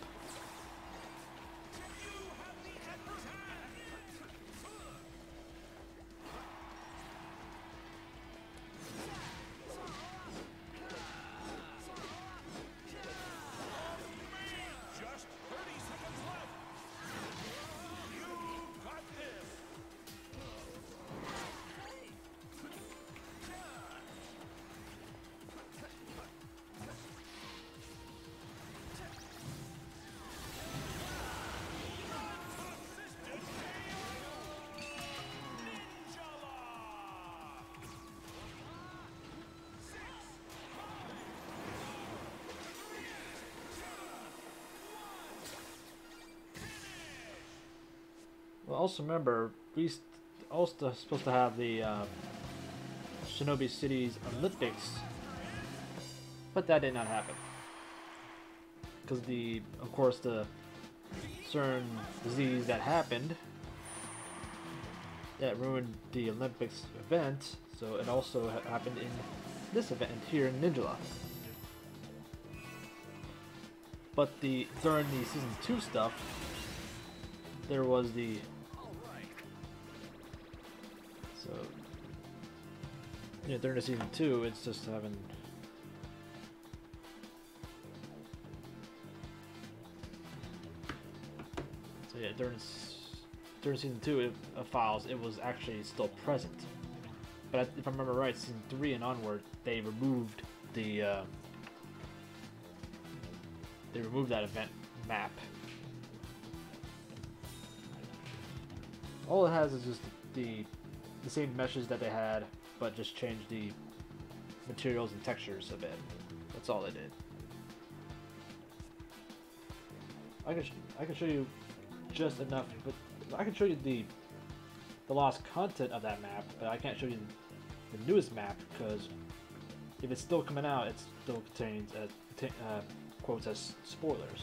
Also remember, we also supposed to have the uh, Shinobi City's Olympics, but that did not happen. Because the, of course, the certain disease that happened that ruined the Olympics event, so it also ha- happened in this event here in Ninjala. But the during the season two stuff, there was the yeah during the season two, it's just having so yeah during during season two of Files, it was actually still present. But if I remember right, season three and onward, they removed the uh, they removed that event map. All it has is just the the same meshes that they had, but just changed the materials and textures a bit. That's all they did. I can I can show you just enough, but I can show you the the lost content of that map, but I can't show you the newest map because if it's still coming out, it still contains uh, uh, quotes as spoilers.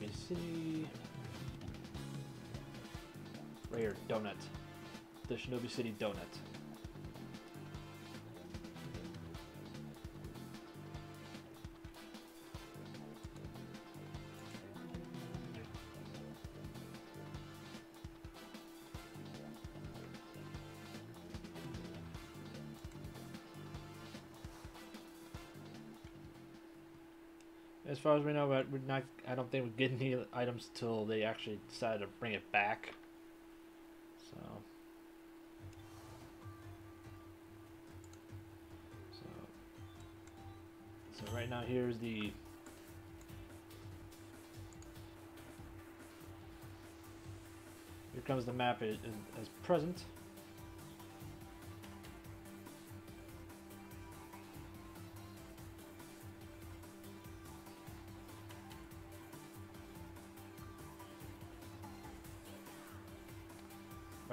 Shinobi City. Right here, donut. The Shinobi City donut. As far as we know, we're not. I don't think we get any items until they actually decide to bring it back. So. So. So right now here's the. Here comes the map as, as present.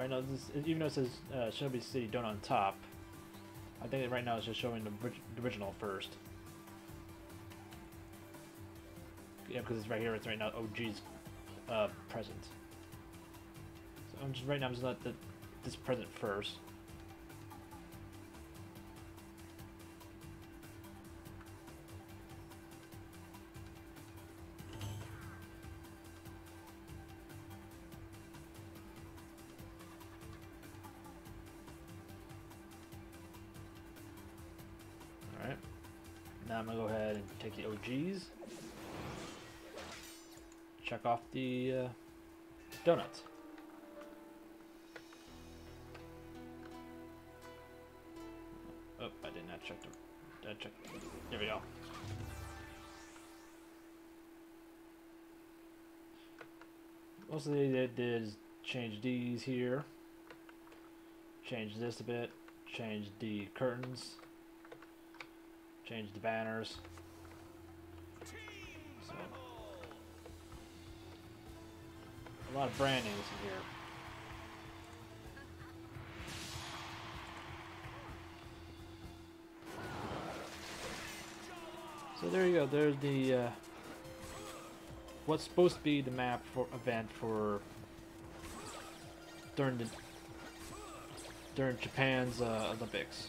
Right now, this even though it says uh, Shinobi City Donut on top, I think right now it's just showing the, the original first. Yeah, because it's right here. It's right now OG's uh, present. So I'm just right now. I'm just let the this present first. Take. Check off the uh, donuts. Oh, I did not check. Did I check? There we go. Mostly they did is change these here. Change this a bit. Change the curtains. Change the banners. A lot of branding is in here. So there you go. There's the uh, what's supposed to be the map for event for during the during Japan's uh, Olympics.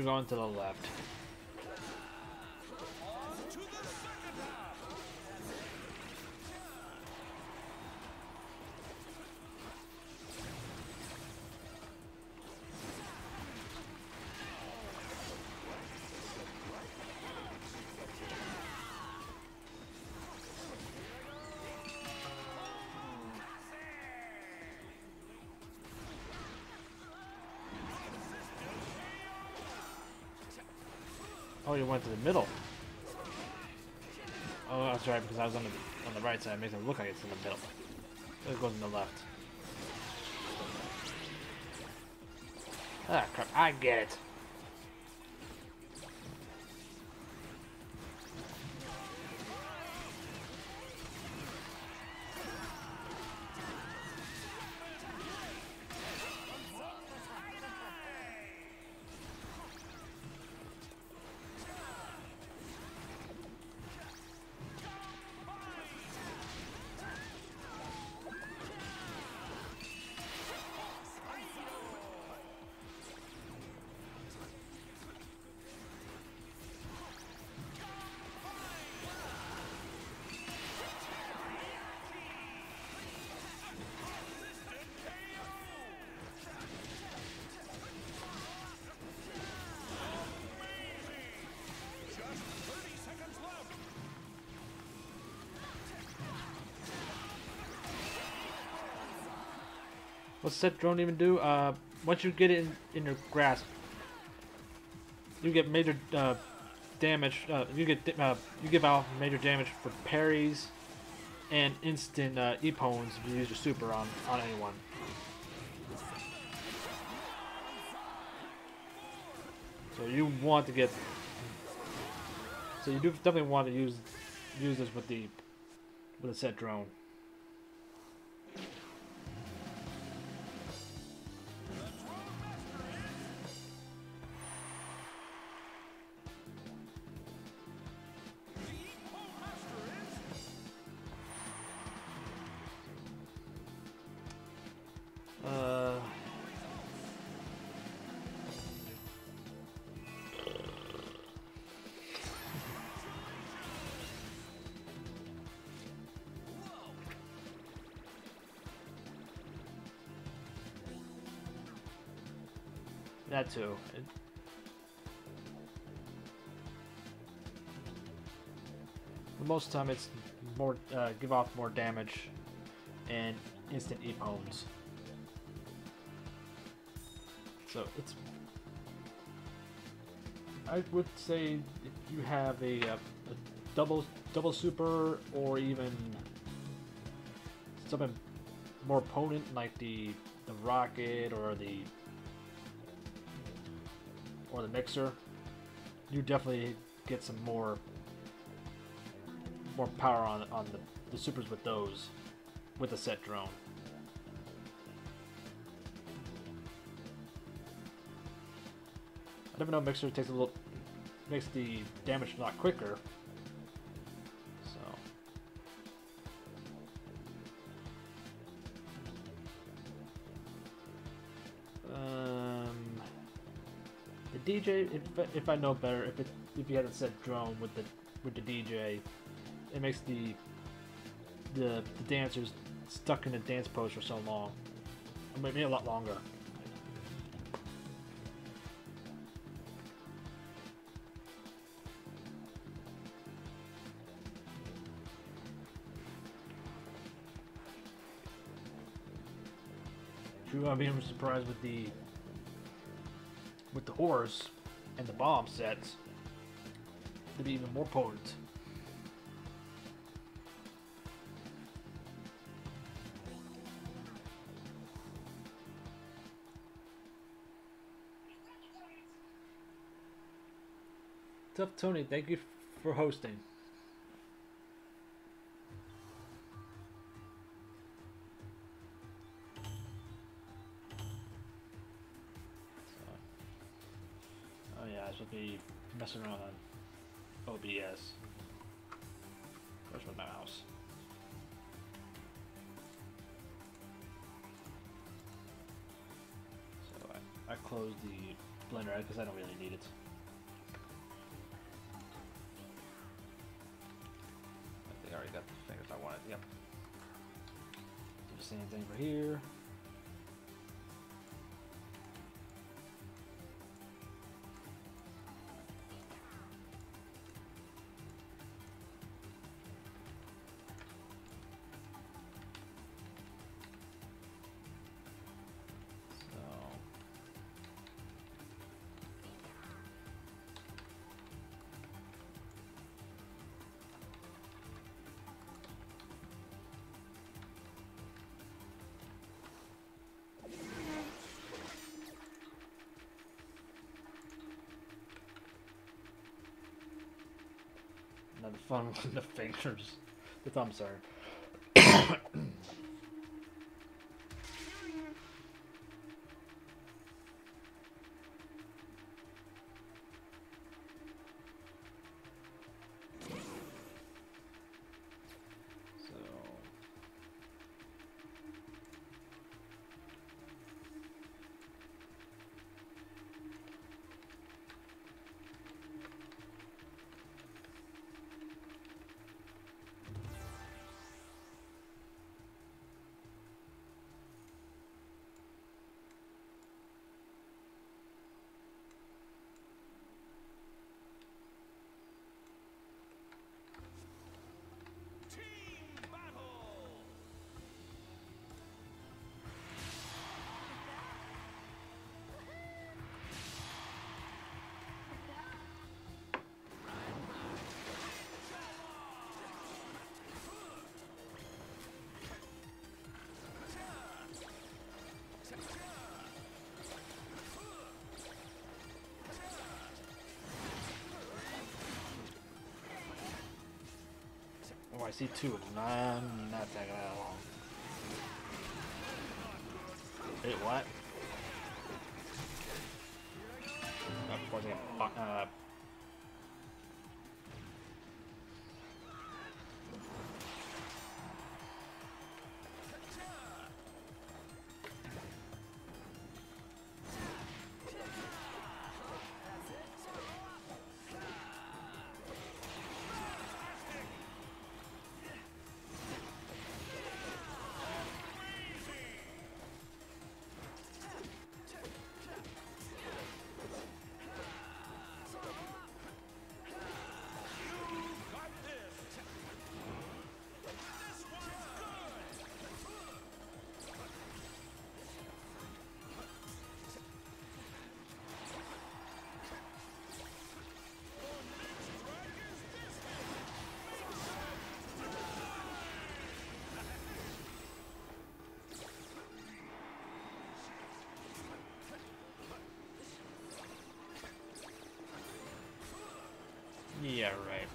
You're going to the left. Went to the middle. Oh, that's right, because I was on the on the right side. It makes it look like it's in the middle. It goes in the left. Ah, crap. I get it. What's that drone even do? Uh, once you get it in, in your grasp, you get major uh, damage. Uh, you get uh, you give out major damage for parries and instant uh, Ippons if you use your super on on anyone. So you want to get. So you do definitely want to use use this with the with a set drone. Too. It- most of the time, it's more uh, give off more damage and instant Ippons. So it's. I would say if you have a, uh, a double double super or even something more potent like the the rocket or the or the mixer, you definitely get some more more power on on the, the supers with those with a set drone. I never know mixer takes a little makes the damage a lot quicker. DJ if if I know better if it if you hadn't said drone with the with the DJ it makes the the the dancers stuck in the dance pose for so long. Or maybe a lot longer. True, I'm even surprised with the with the horse and the bomb sets to be even more potent. Tough Tony, thank you for hosting. Messing around on OBS. Where's my mouse? So I, I closed the blender because I don't really need it. Another fun with the fingers. The thumb, sorry. I see two of them. I'm not taking that long. Wait, what? Oh, of course, I got yeah, right.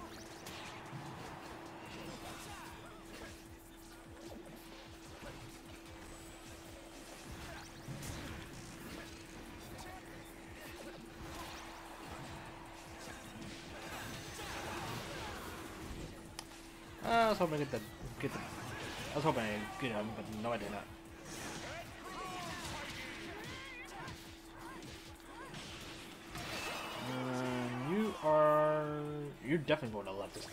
Uh, I was hoping to get the get the. I was hoping I get him, but no, I did not. You're definitely going to left this half!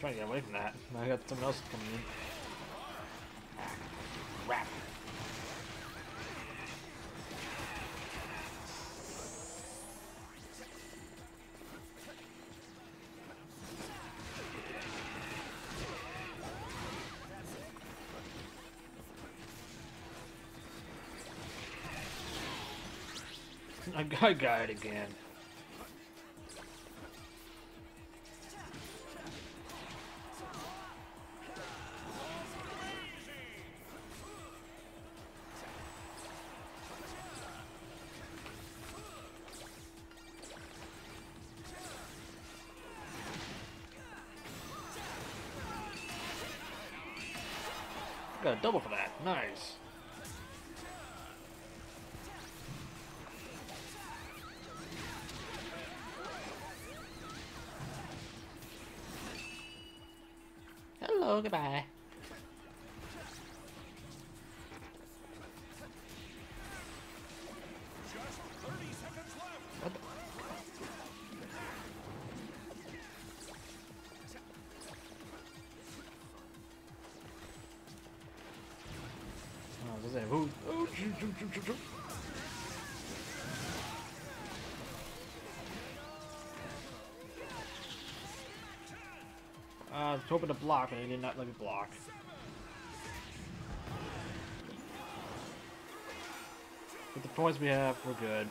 trying to get away from that. I got someone else coming in. I got it again. Hello, goodbye. Just 30 seconds left. What the? Oh, does it who? Oh, was hoping to block, and he did not let me block. With the points we have, we're good.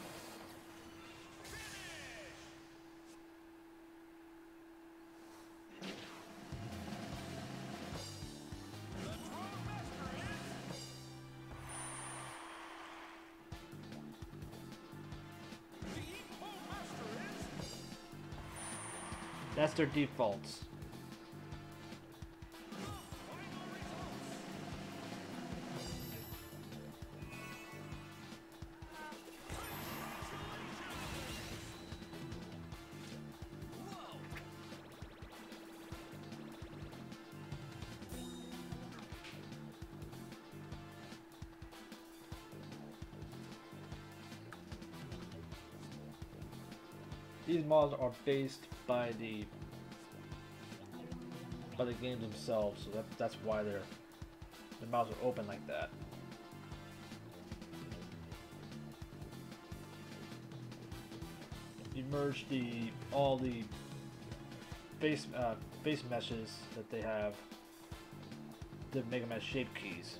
That's their defaults. Models are based by the by the games themselves, so that, that's why they're the models are open like that. You merge the all the face uh, face meshes that they have make them as shape keys.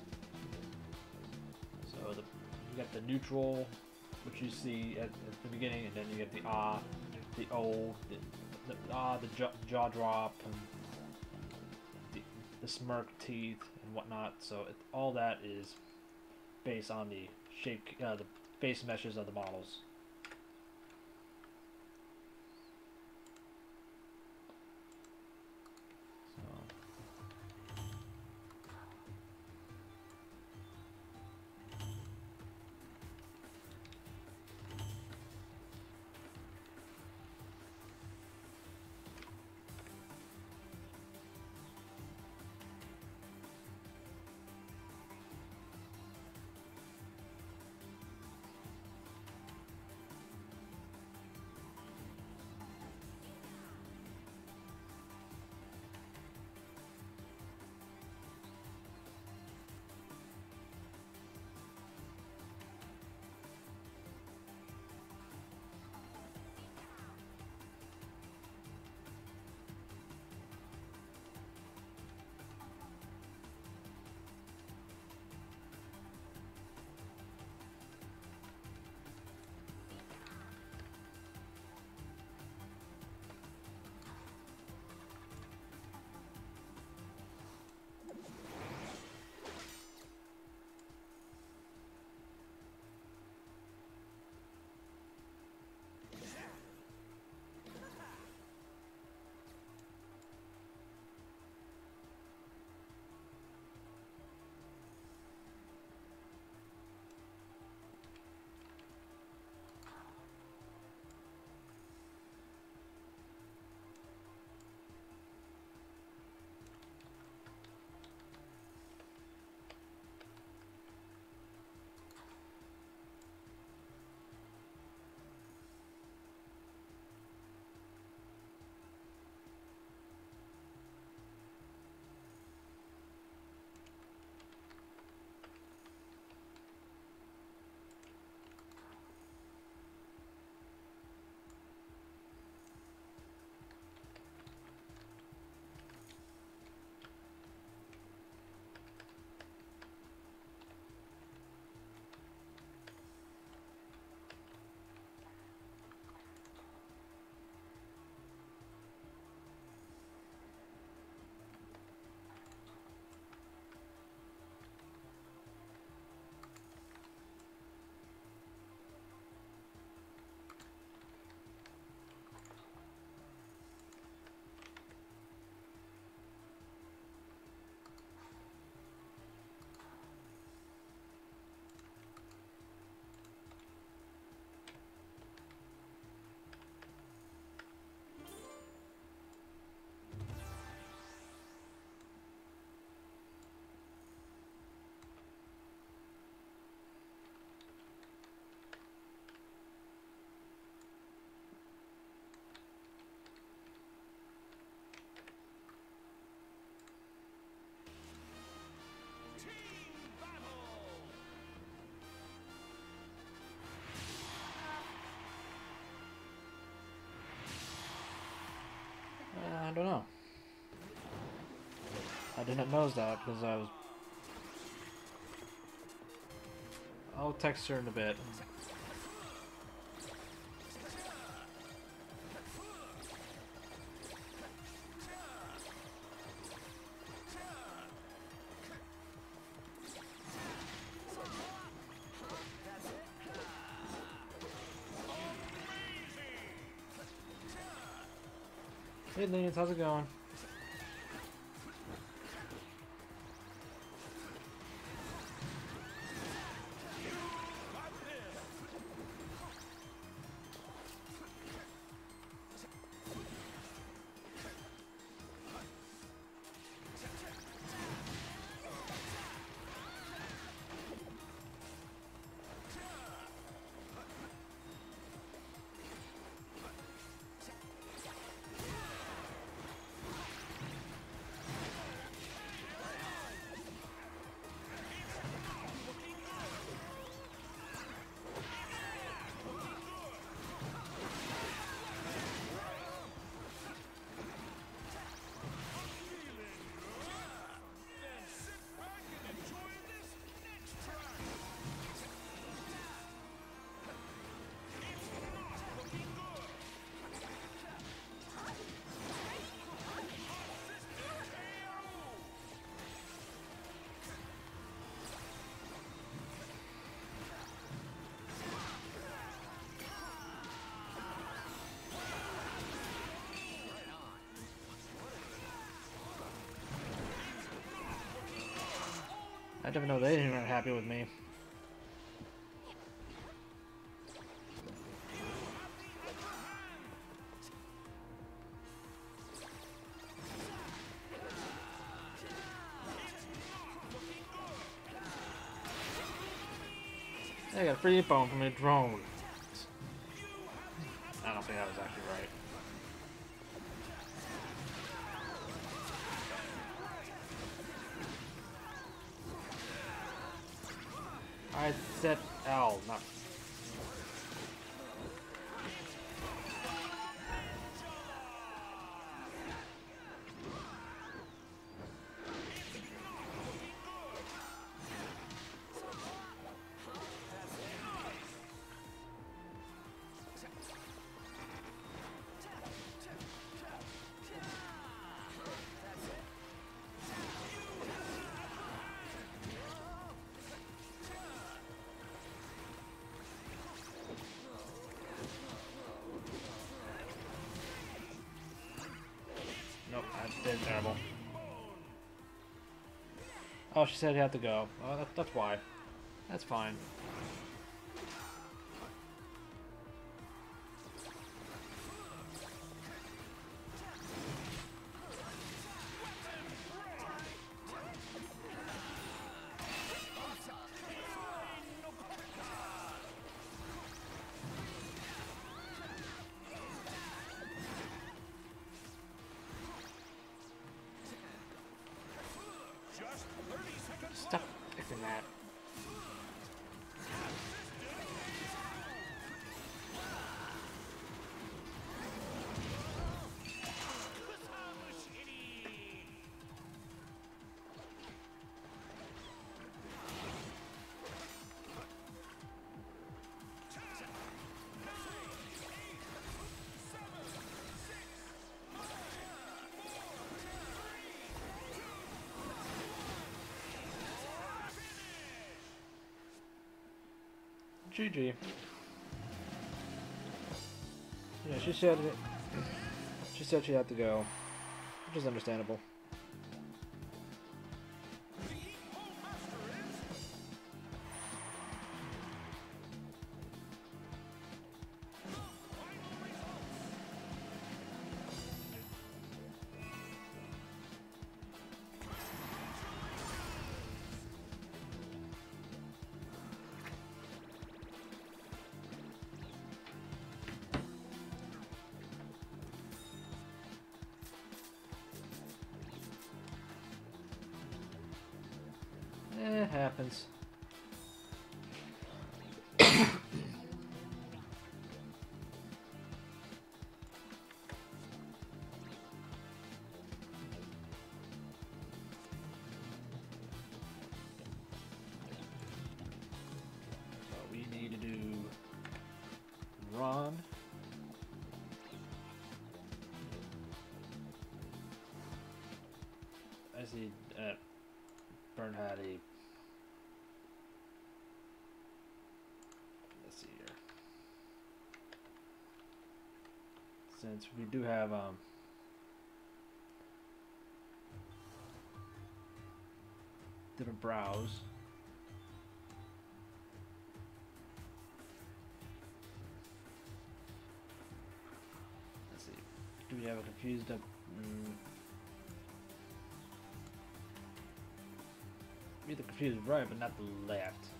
So the, you got the neutral, which you see at, at the beginning, and then you get the ah, the O, the, the ah, the jaw, jaw drop, and the, the smirk teeth and whatnot. So it, all that is based on the shape, uh, the face meshes of the models. I did not know that because I was. I'll text her in a bit. Hey Lance, how's it going? I don't know they didn't weren't happy with me. I got a free phone from a drone. She said you had to go. Oh, that, that's why. That's fine. GG. Yeah, she said it. She said she had to go, which is understandable. Burn had a. Let's see here. Since we do have um. Different browse. Let's see. Do we have a confused up? Be the computer's right, but not the left.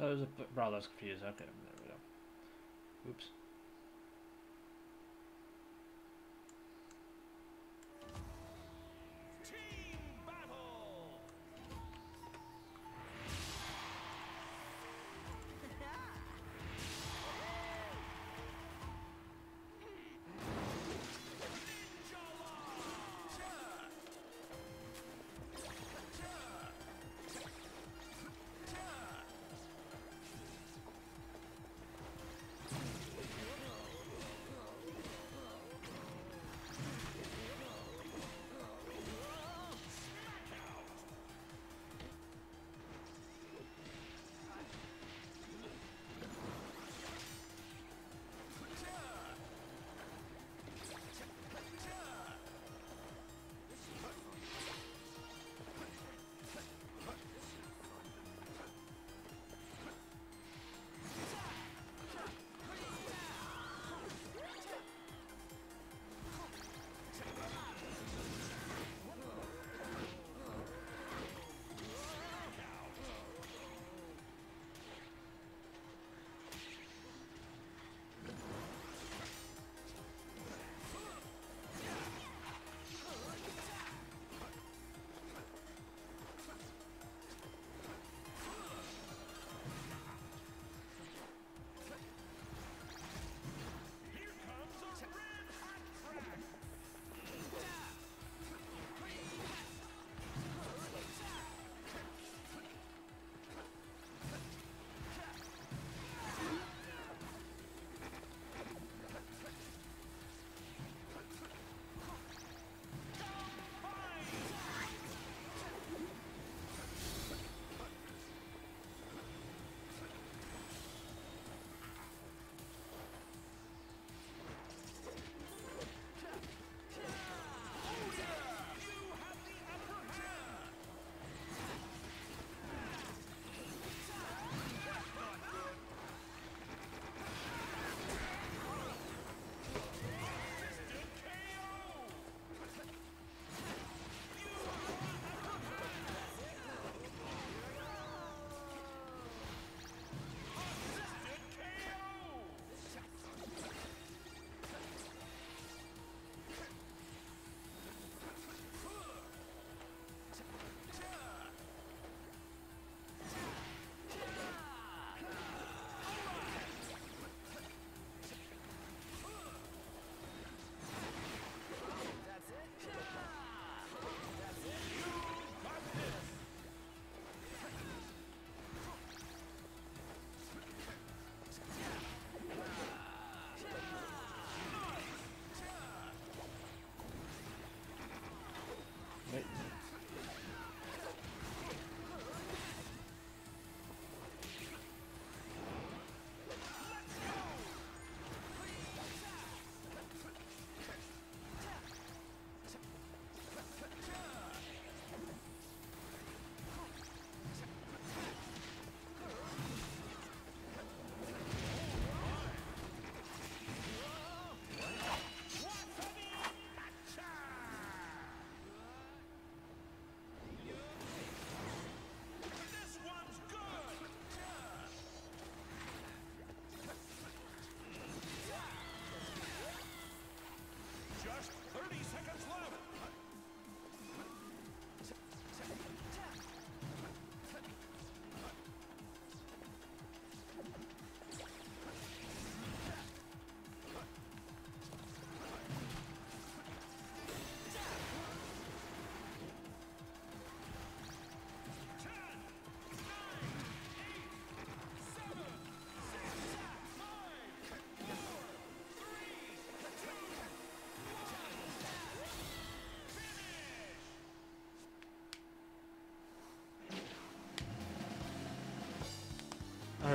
Oh, there's a bro. Confused. Okay,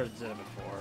did it before.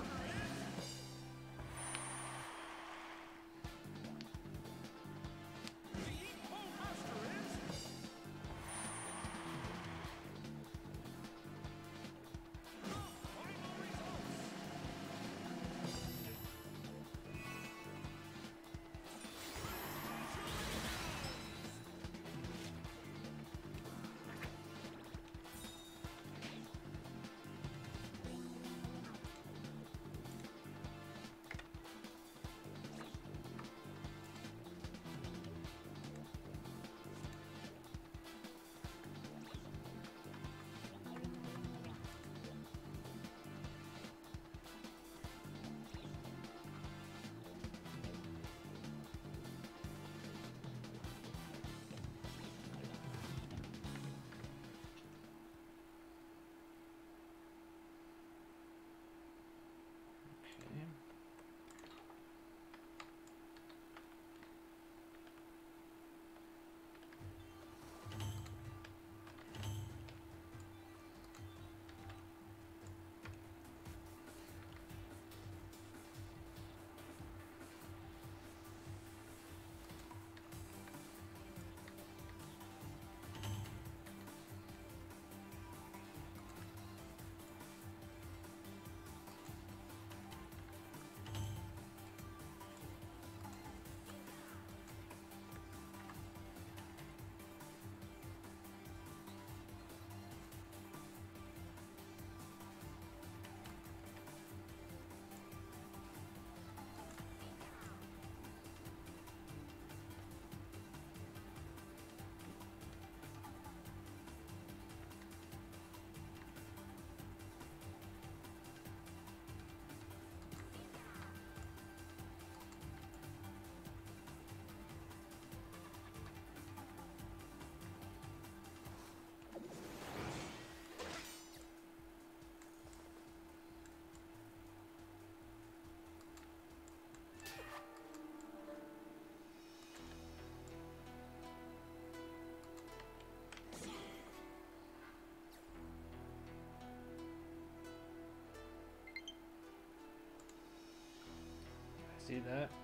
See that.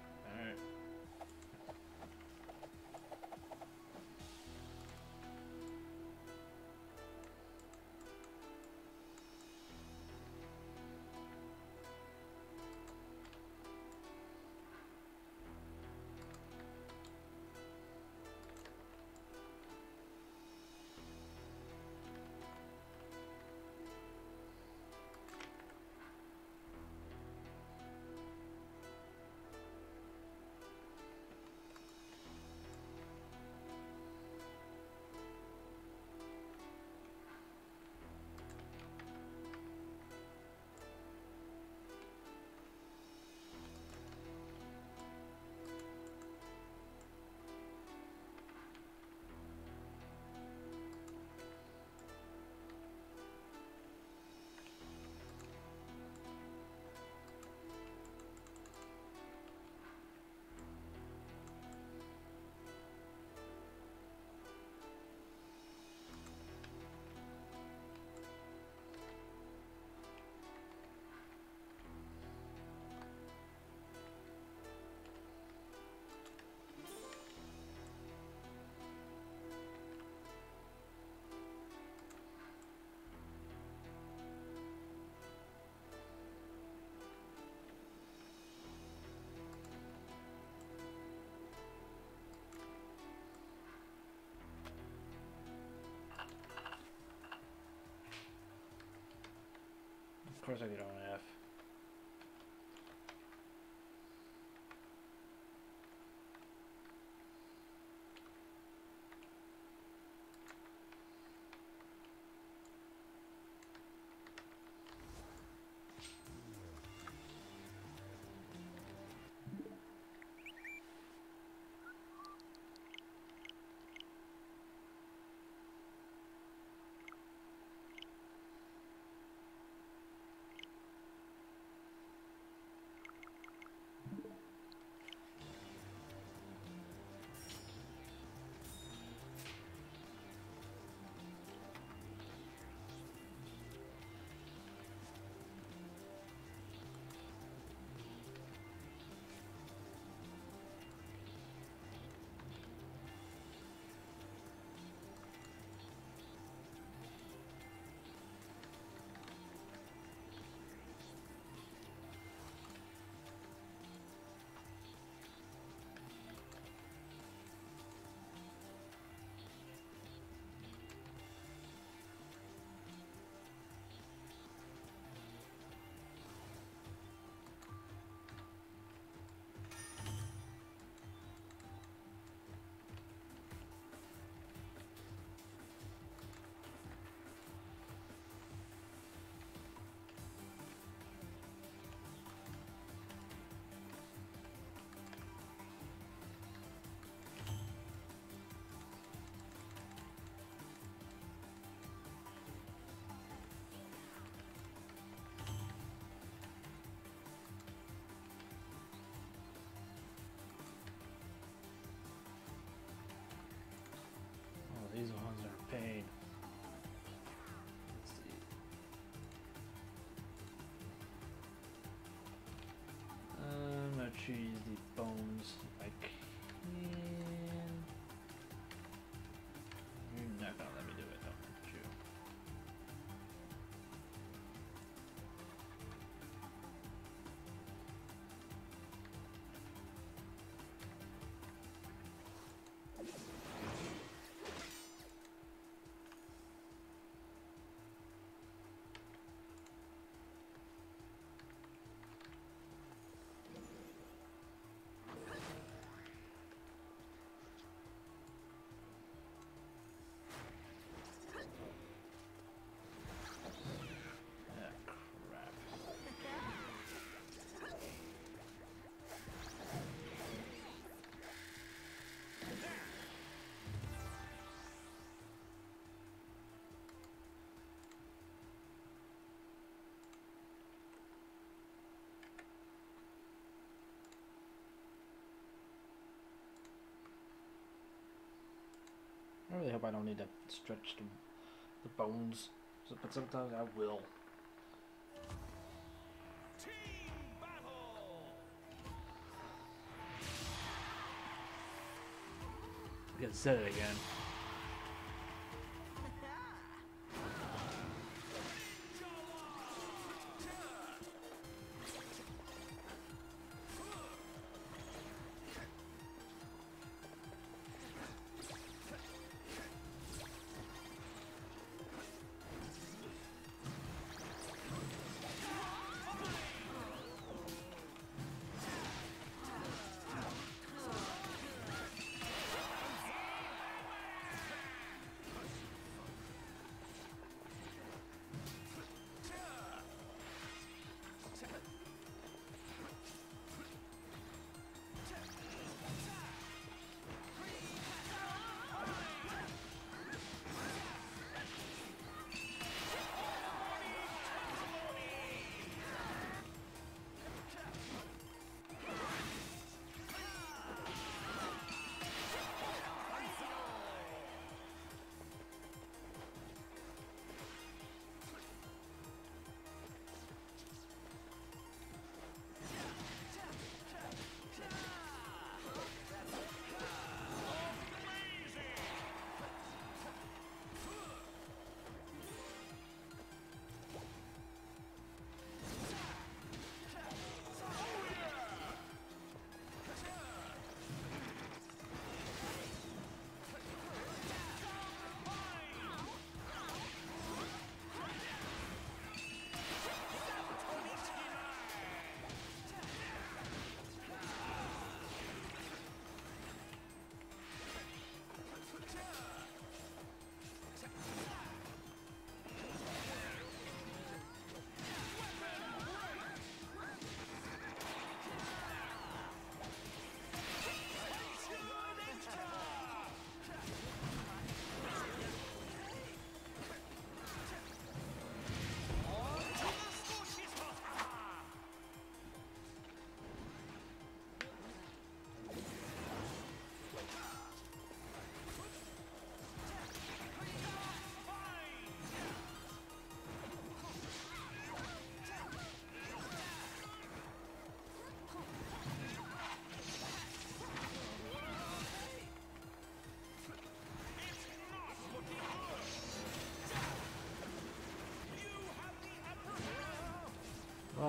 Course I get on F. pain. Really hope I don't need to stretch the, the bones, but sometimes I will. I say it again.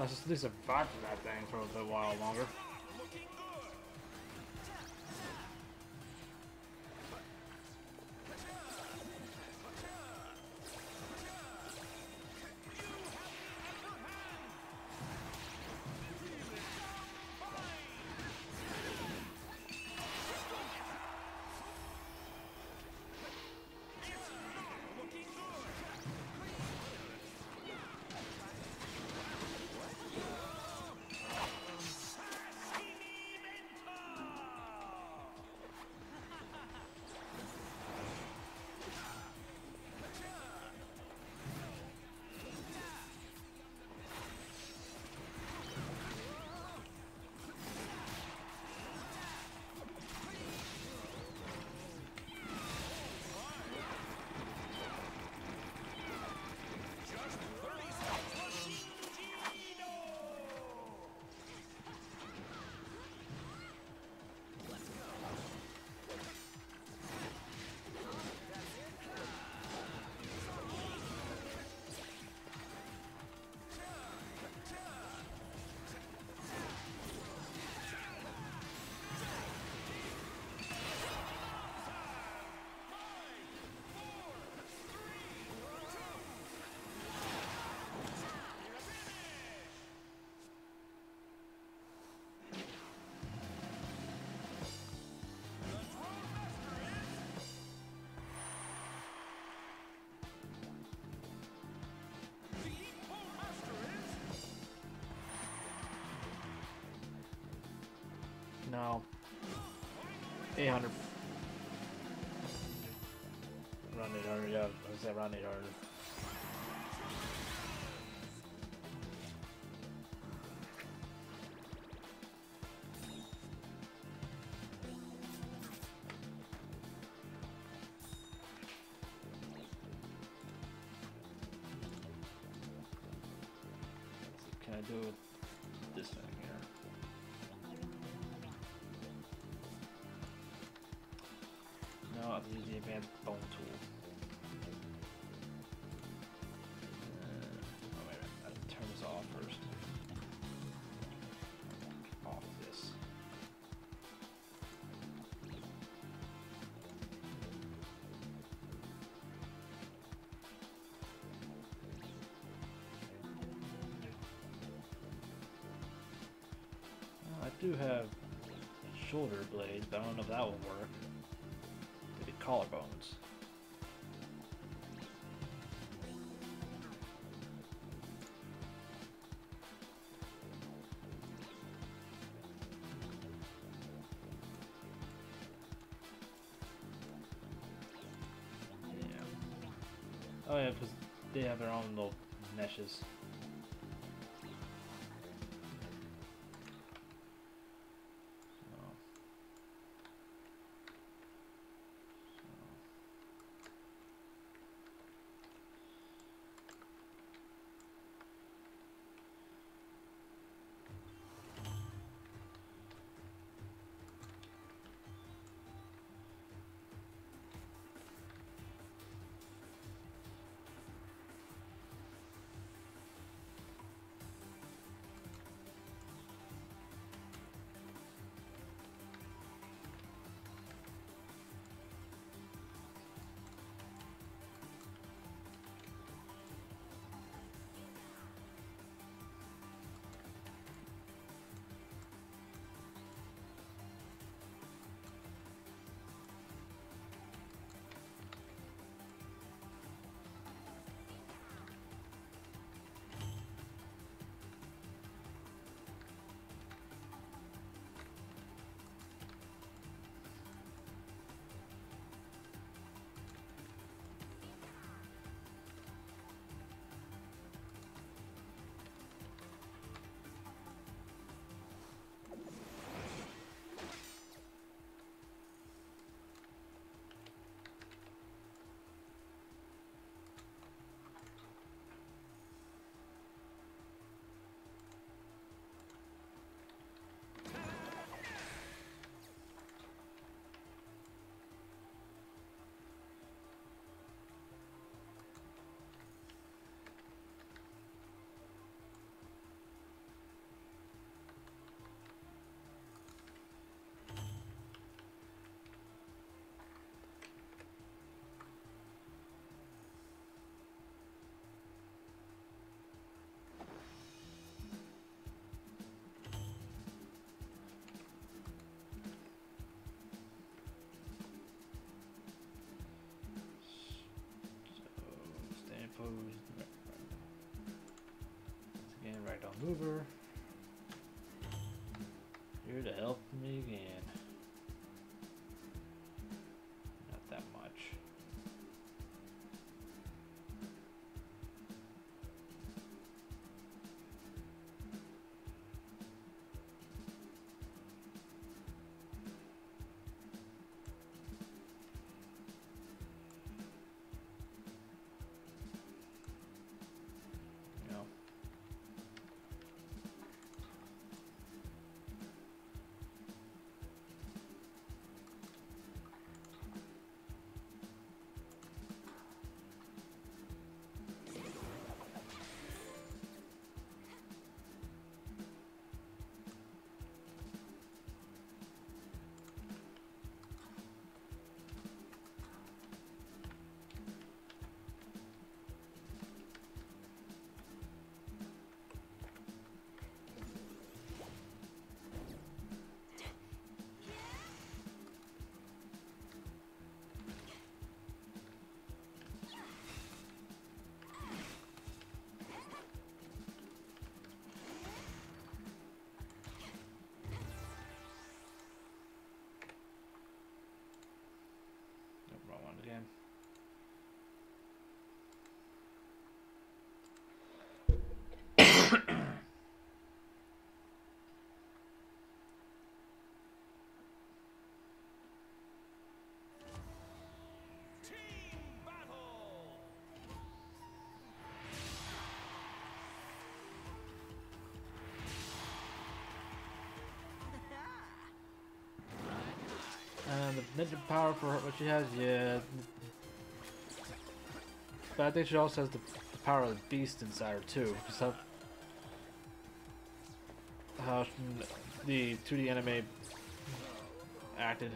Just at least survive from that thing for a little while longer. 800. Run 800, yeah. I said run 800. do have shoulder blades, but I don't know if that will work. Maybe collarbones. Yeah. Oh yeah, because they have their own little meshes. mover. The ninja power for her, what she has, yeah. But I think she also has the, the power of the beast inside her too. Just how, how the 2D anime acted.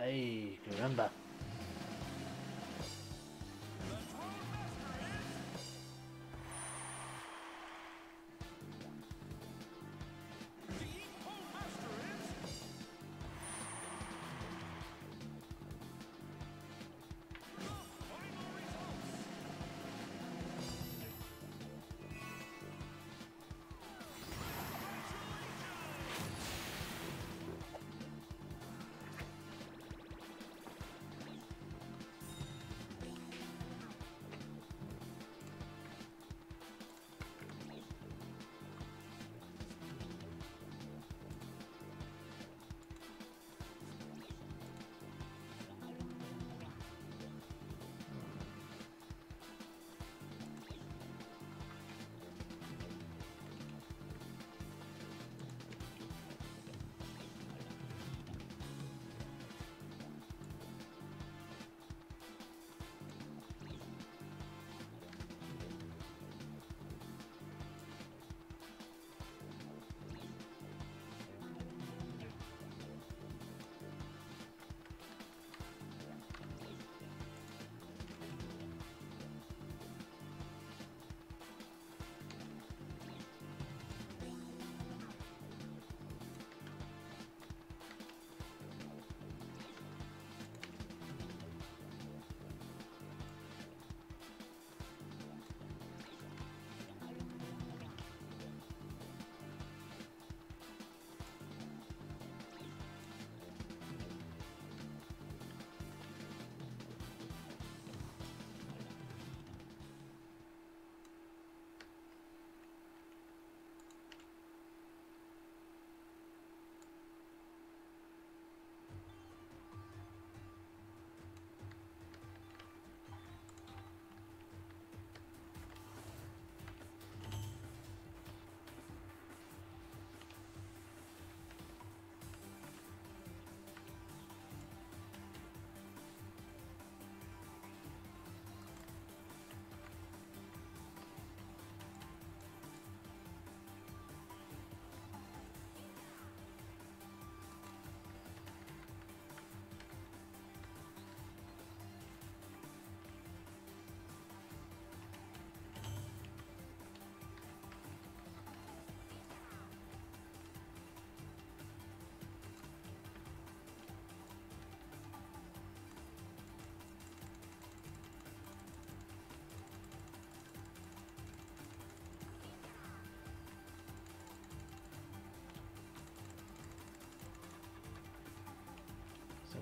Ay, caramba.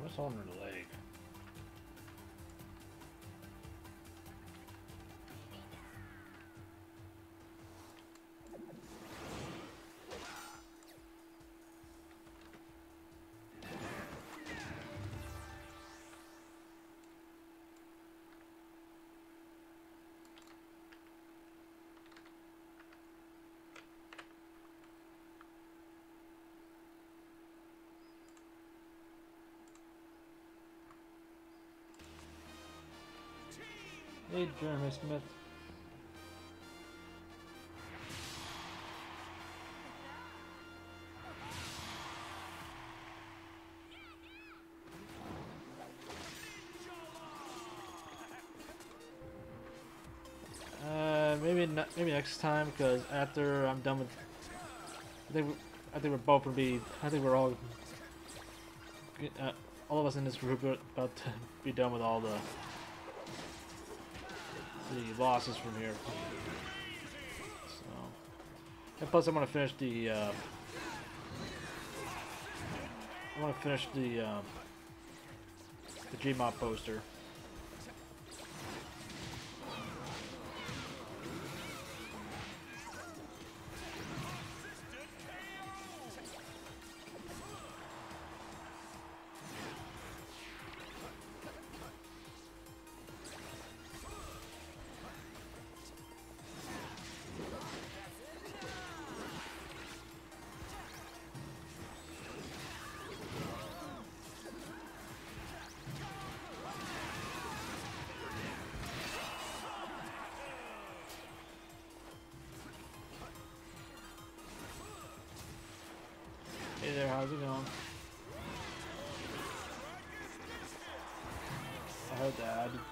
What's on her leg? Hey, Jeremy Smith. Uh, maybe maybe next time, because after I'm done with, I think we- I think we're both gonna be. I think we're all, uh, all of us in this group are about to be done with all the the losses from here. So, and plus I want to finish the. Uh, I want to finish the um, the Gmod poster.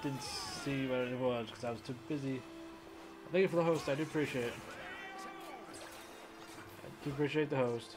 Didn't see what it was because I was too busy. Thank you for the host. I do appreciate it. I do appreciate the host.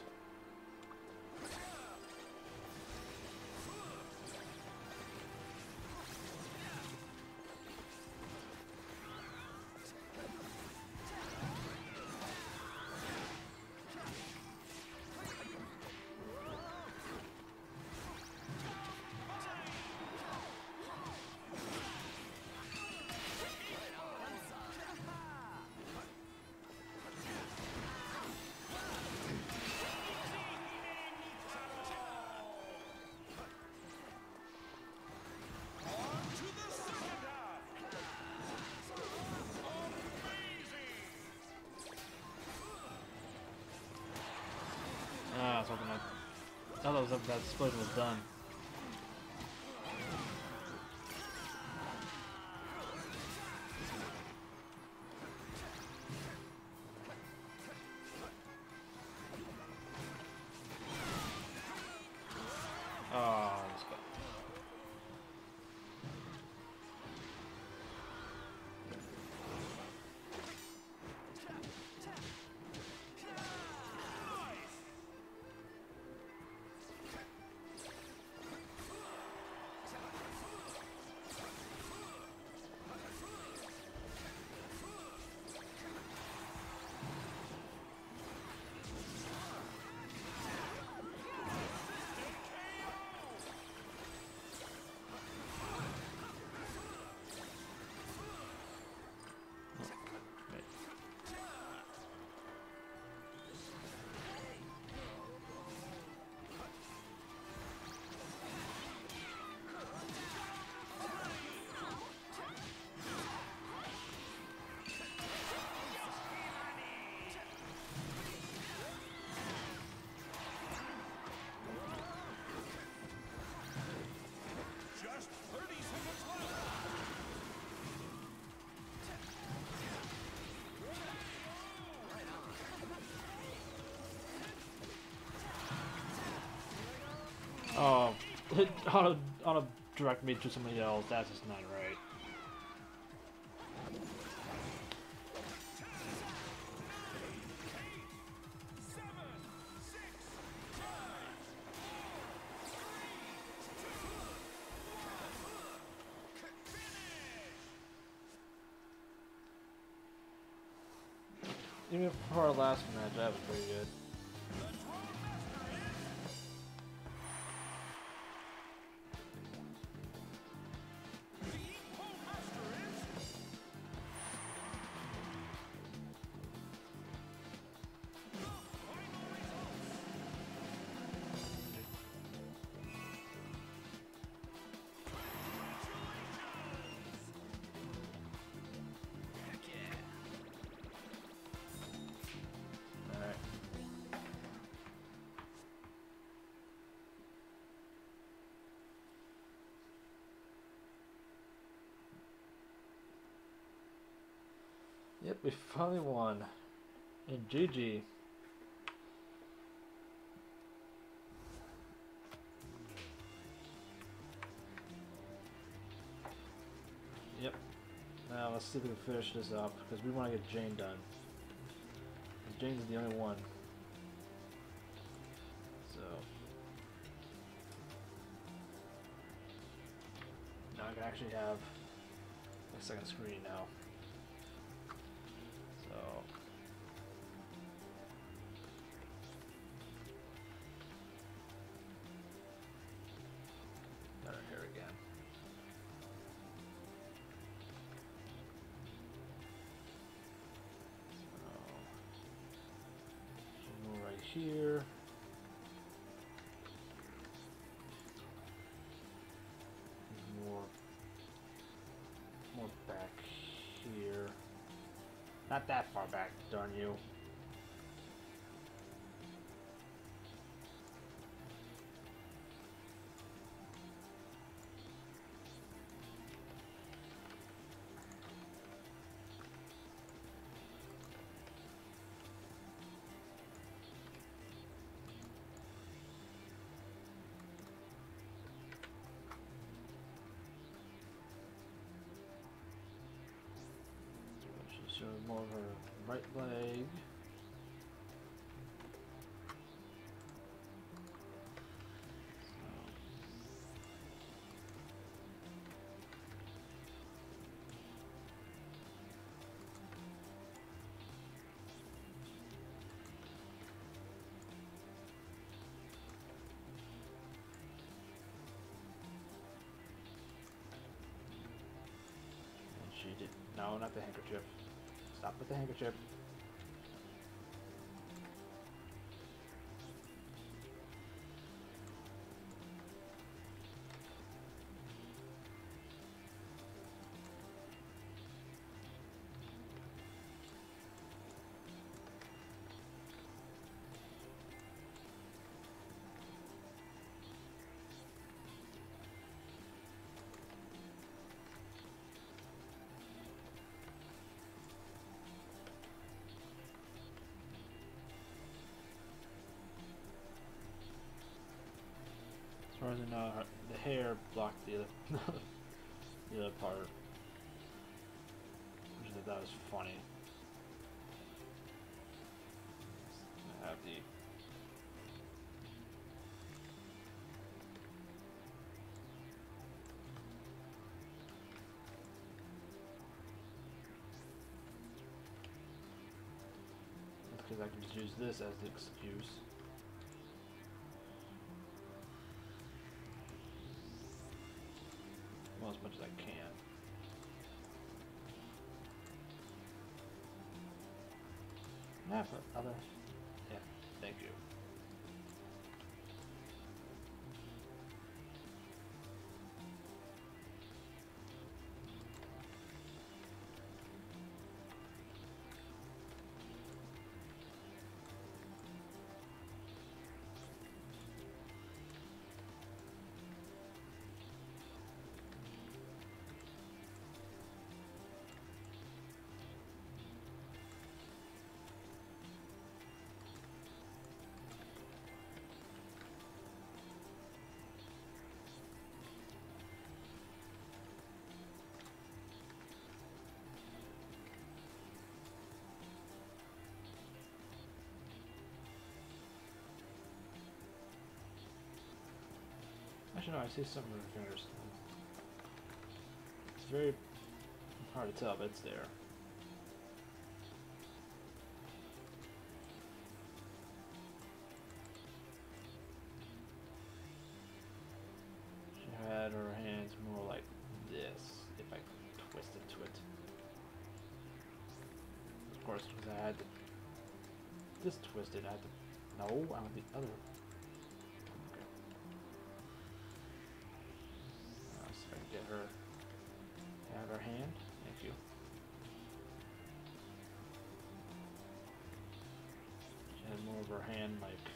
That split was done. auto, auto direct me to somebody else. That's just not right. Even for our last match, that was pretty good. Yep, we finally won. And GG. Yep. Now let's see if we can finish this up because we want to get Jane done. Jane's the only one. So now I can actually have a second screen now. Here. More more back here. Not that far back, darn you. More of her right leg. She did. No, not the handkerchief. Stop with the handkerchief. As far as I know, her, the hair blocked the other, the other part. Which I thought that was funny. I have the because I can just use this as the excuse. Yeah, but other. Yeah, I see something with her fingers. It's very hard to tell, but it's there. She had her hands more like this, if I twisted to it. Of course, because I had to, this twisted, I had to, no, I want the other. Hand like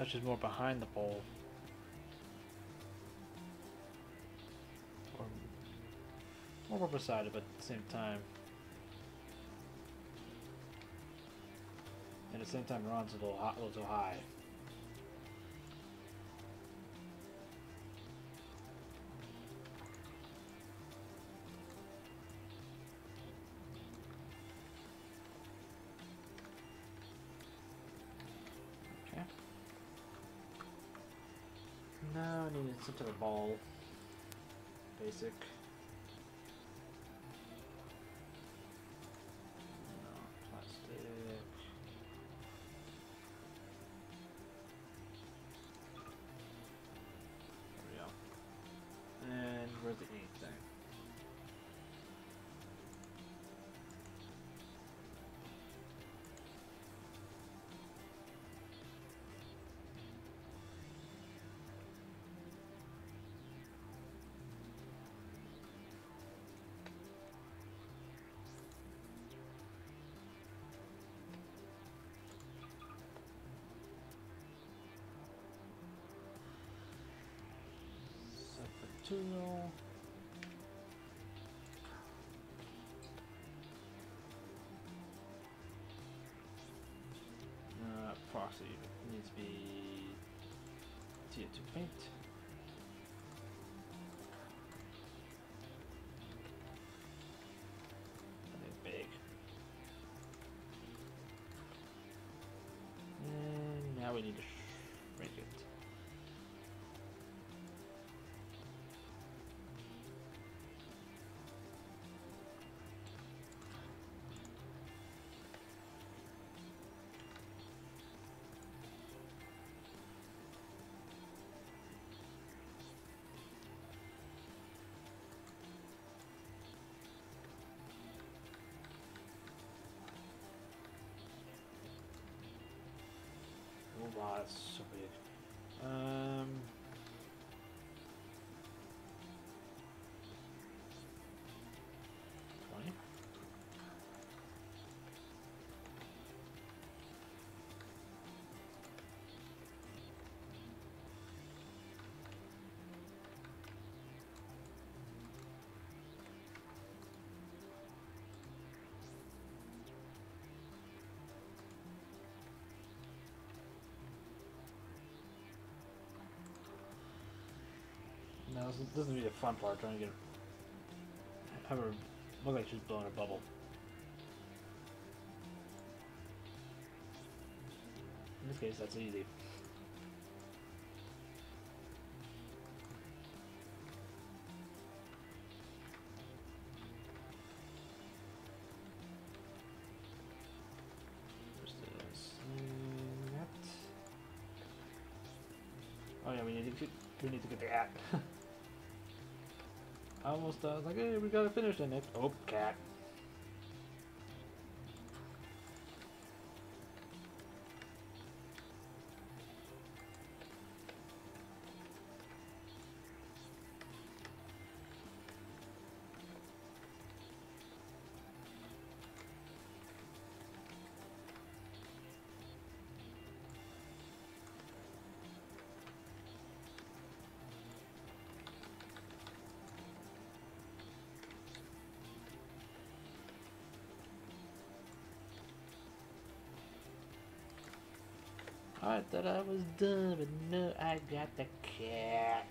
That's just more behind the pole. Or more beside it, but at the same time. And at the same time, Ron's a little hot, a little high. Type of ball. Basic. Plastic. There we go. And where's the ink tool. Uh, proxy needs to be tier 2 paint. We need to Oh wow, that's so this is- doesn't be the fun part. Trying to get have her look like she's blowing a bubble. In this case, that's easy. Oh yeah, we need to get, we need to get the hat. I almost uh, was like, hey, we gotta finish it next. Oh, cat. I thought I was done, but no, I got the cat.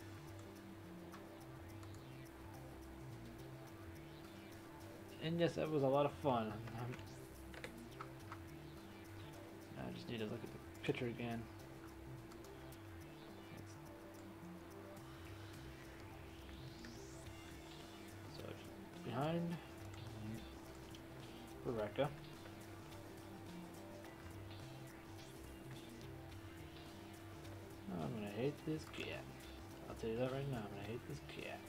And yes, that was a lot of fun. Um, I just need to look at the picture again. So behind Rebecca. Hate this cat. I'll tell you that right now. I'm gonna hate this cat.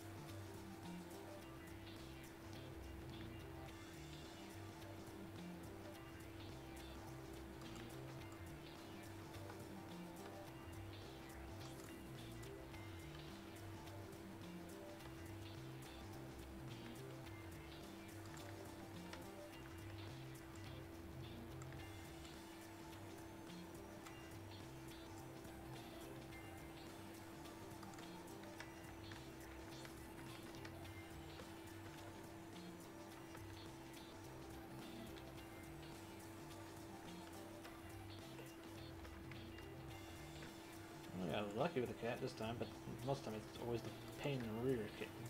Lucky with the cat this time, but most of the time it's always the pain in the rear kicking.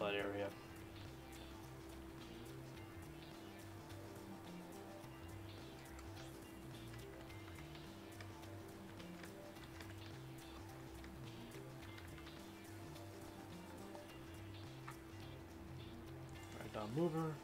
Butt area. Right down mover.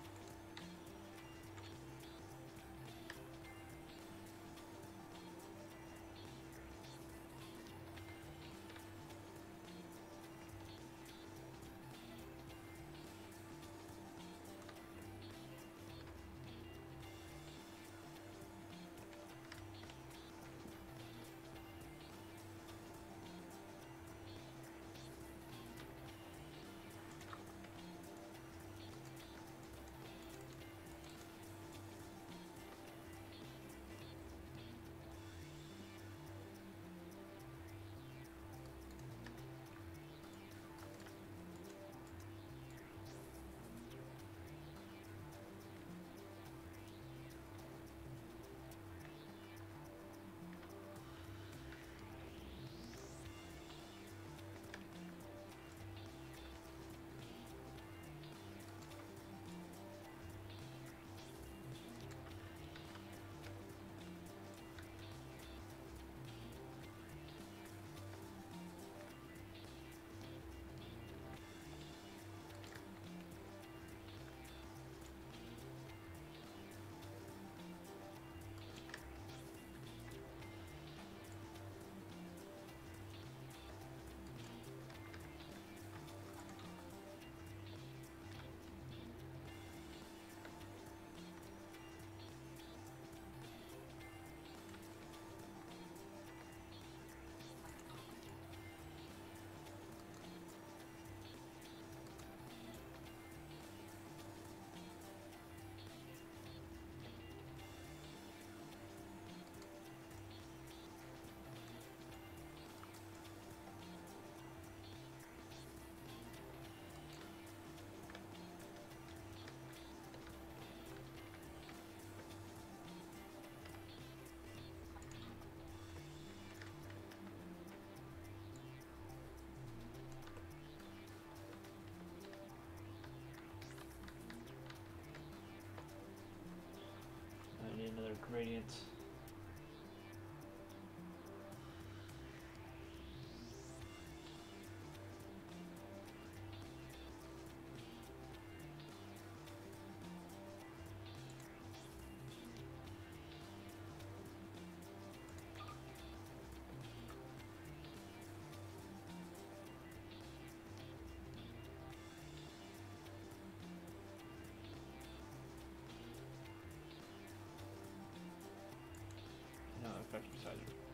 I need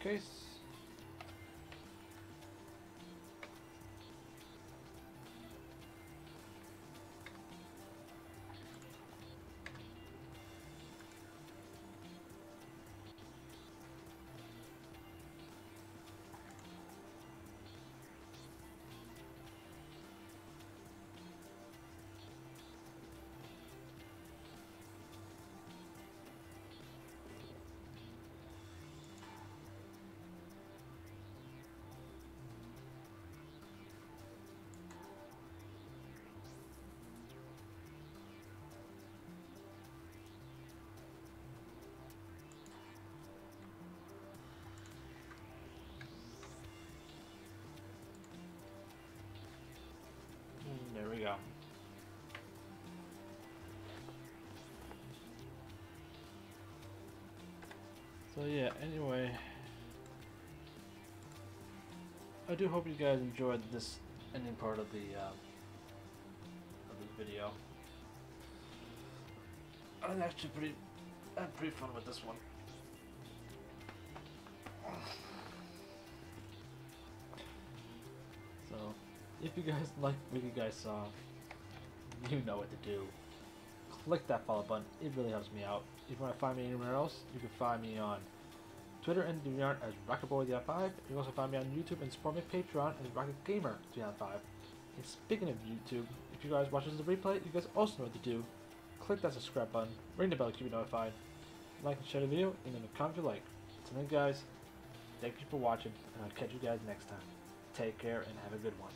case. So yeah, anyway. I do hope you guys enjoyed this ending part of the um, of this video. I was actually pretty I had pretty fun with this one. So if you guys like what you guys saw, you know what to do. Click that follow button. It really helps me out. If you want to find me anywhere else, you can find me on Twitter and DeviantArt as RocketBoy5. You can also find me on YouTube and support my Patreon as RocketGamer5. And speaking of YouTube, if you guys watch this as a replay, you guys also know what to do. Click that subscribe button, ring the bell to you notified, like and share the video, and then comment if you like. So then guys, thank you for watching, and I'll catch you guys next time. Take care and have a good one.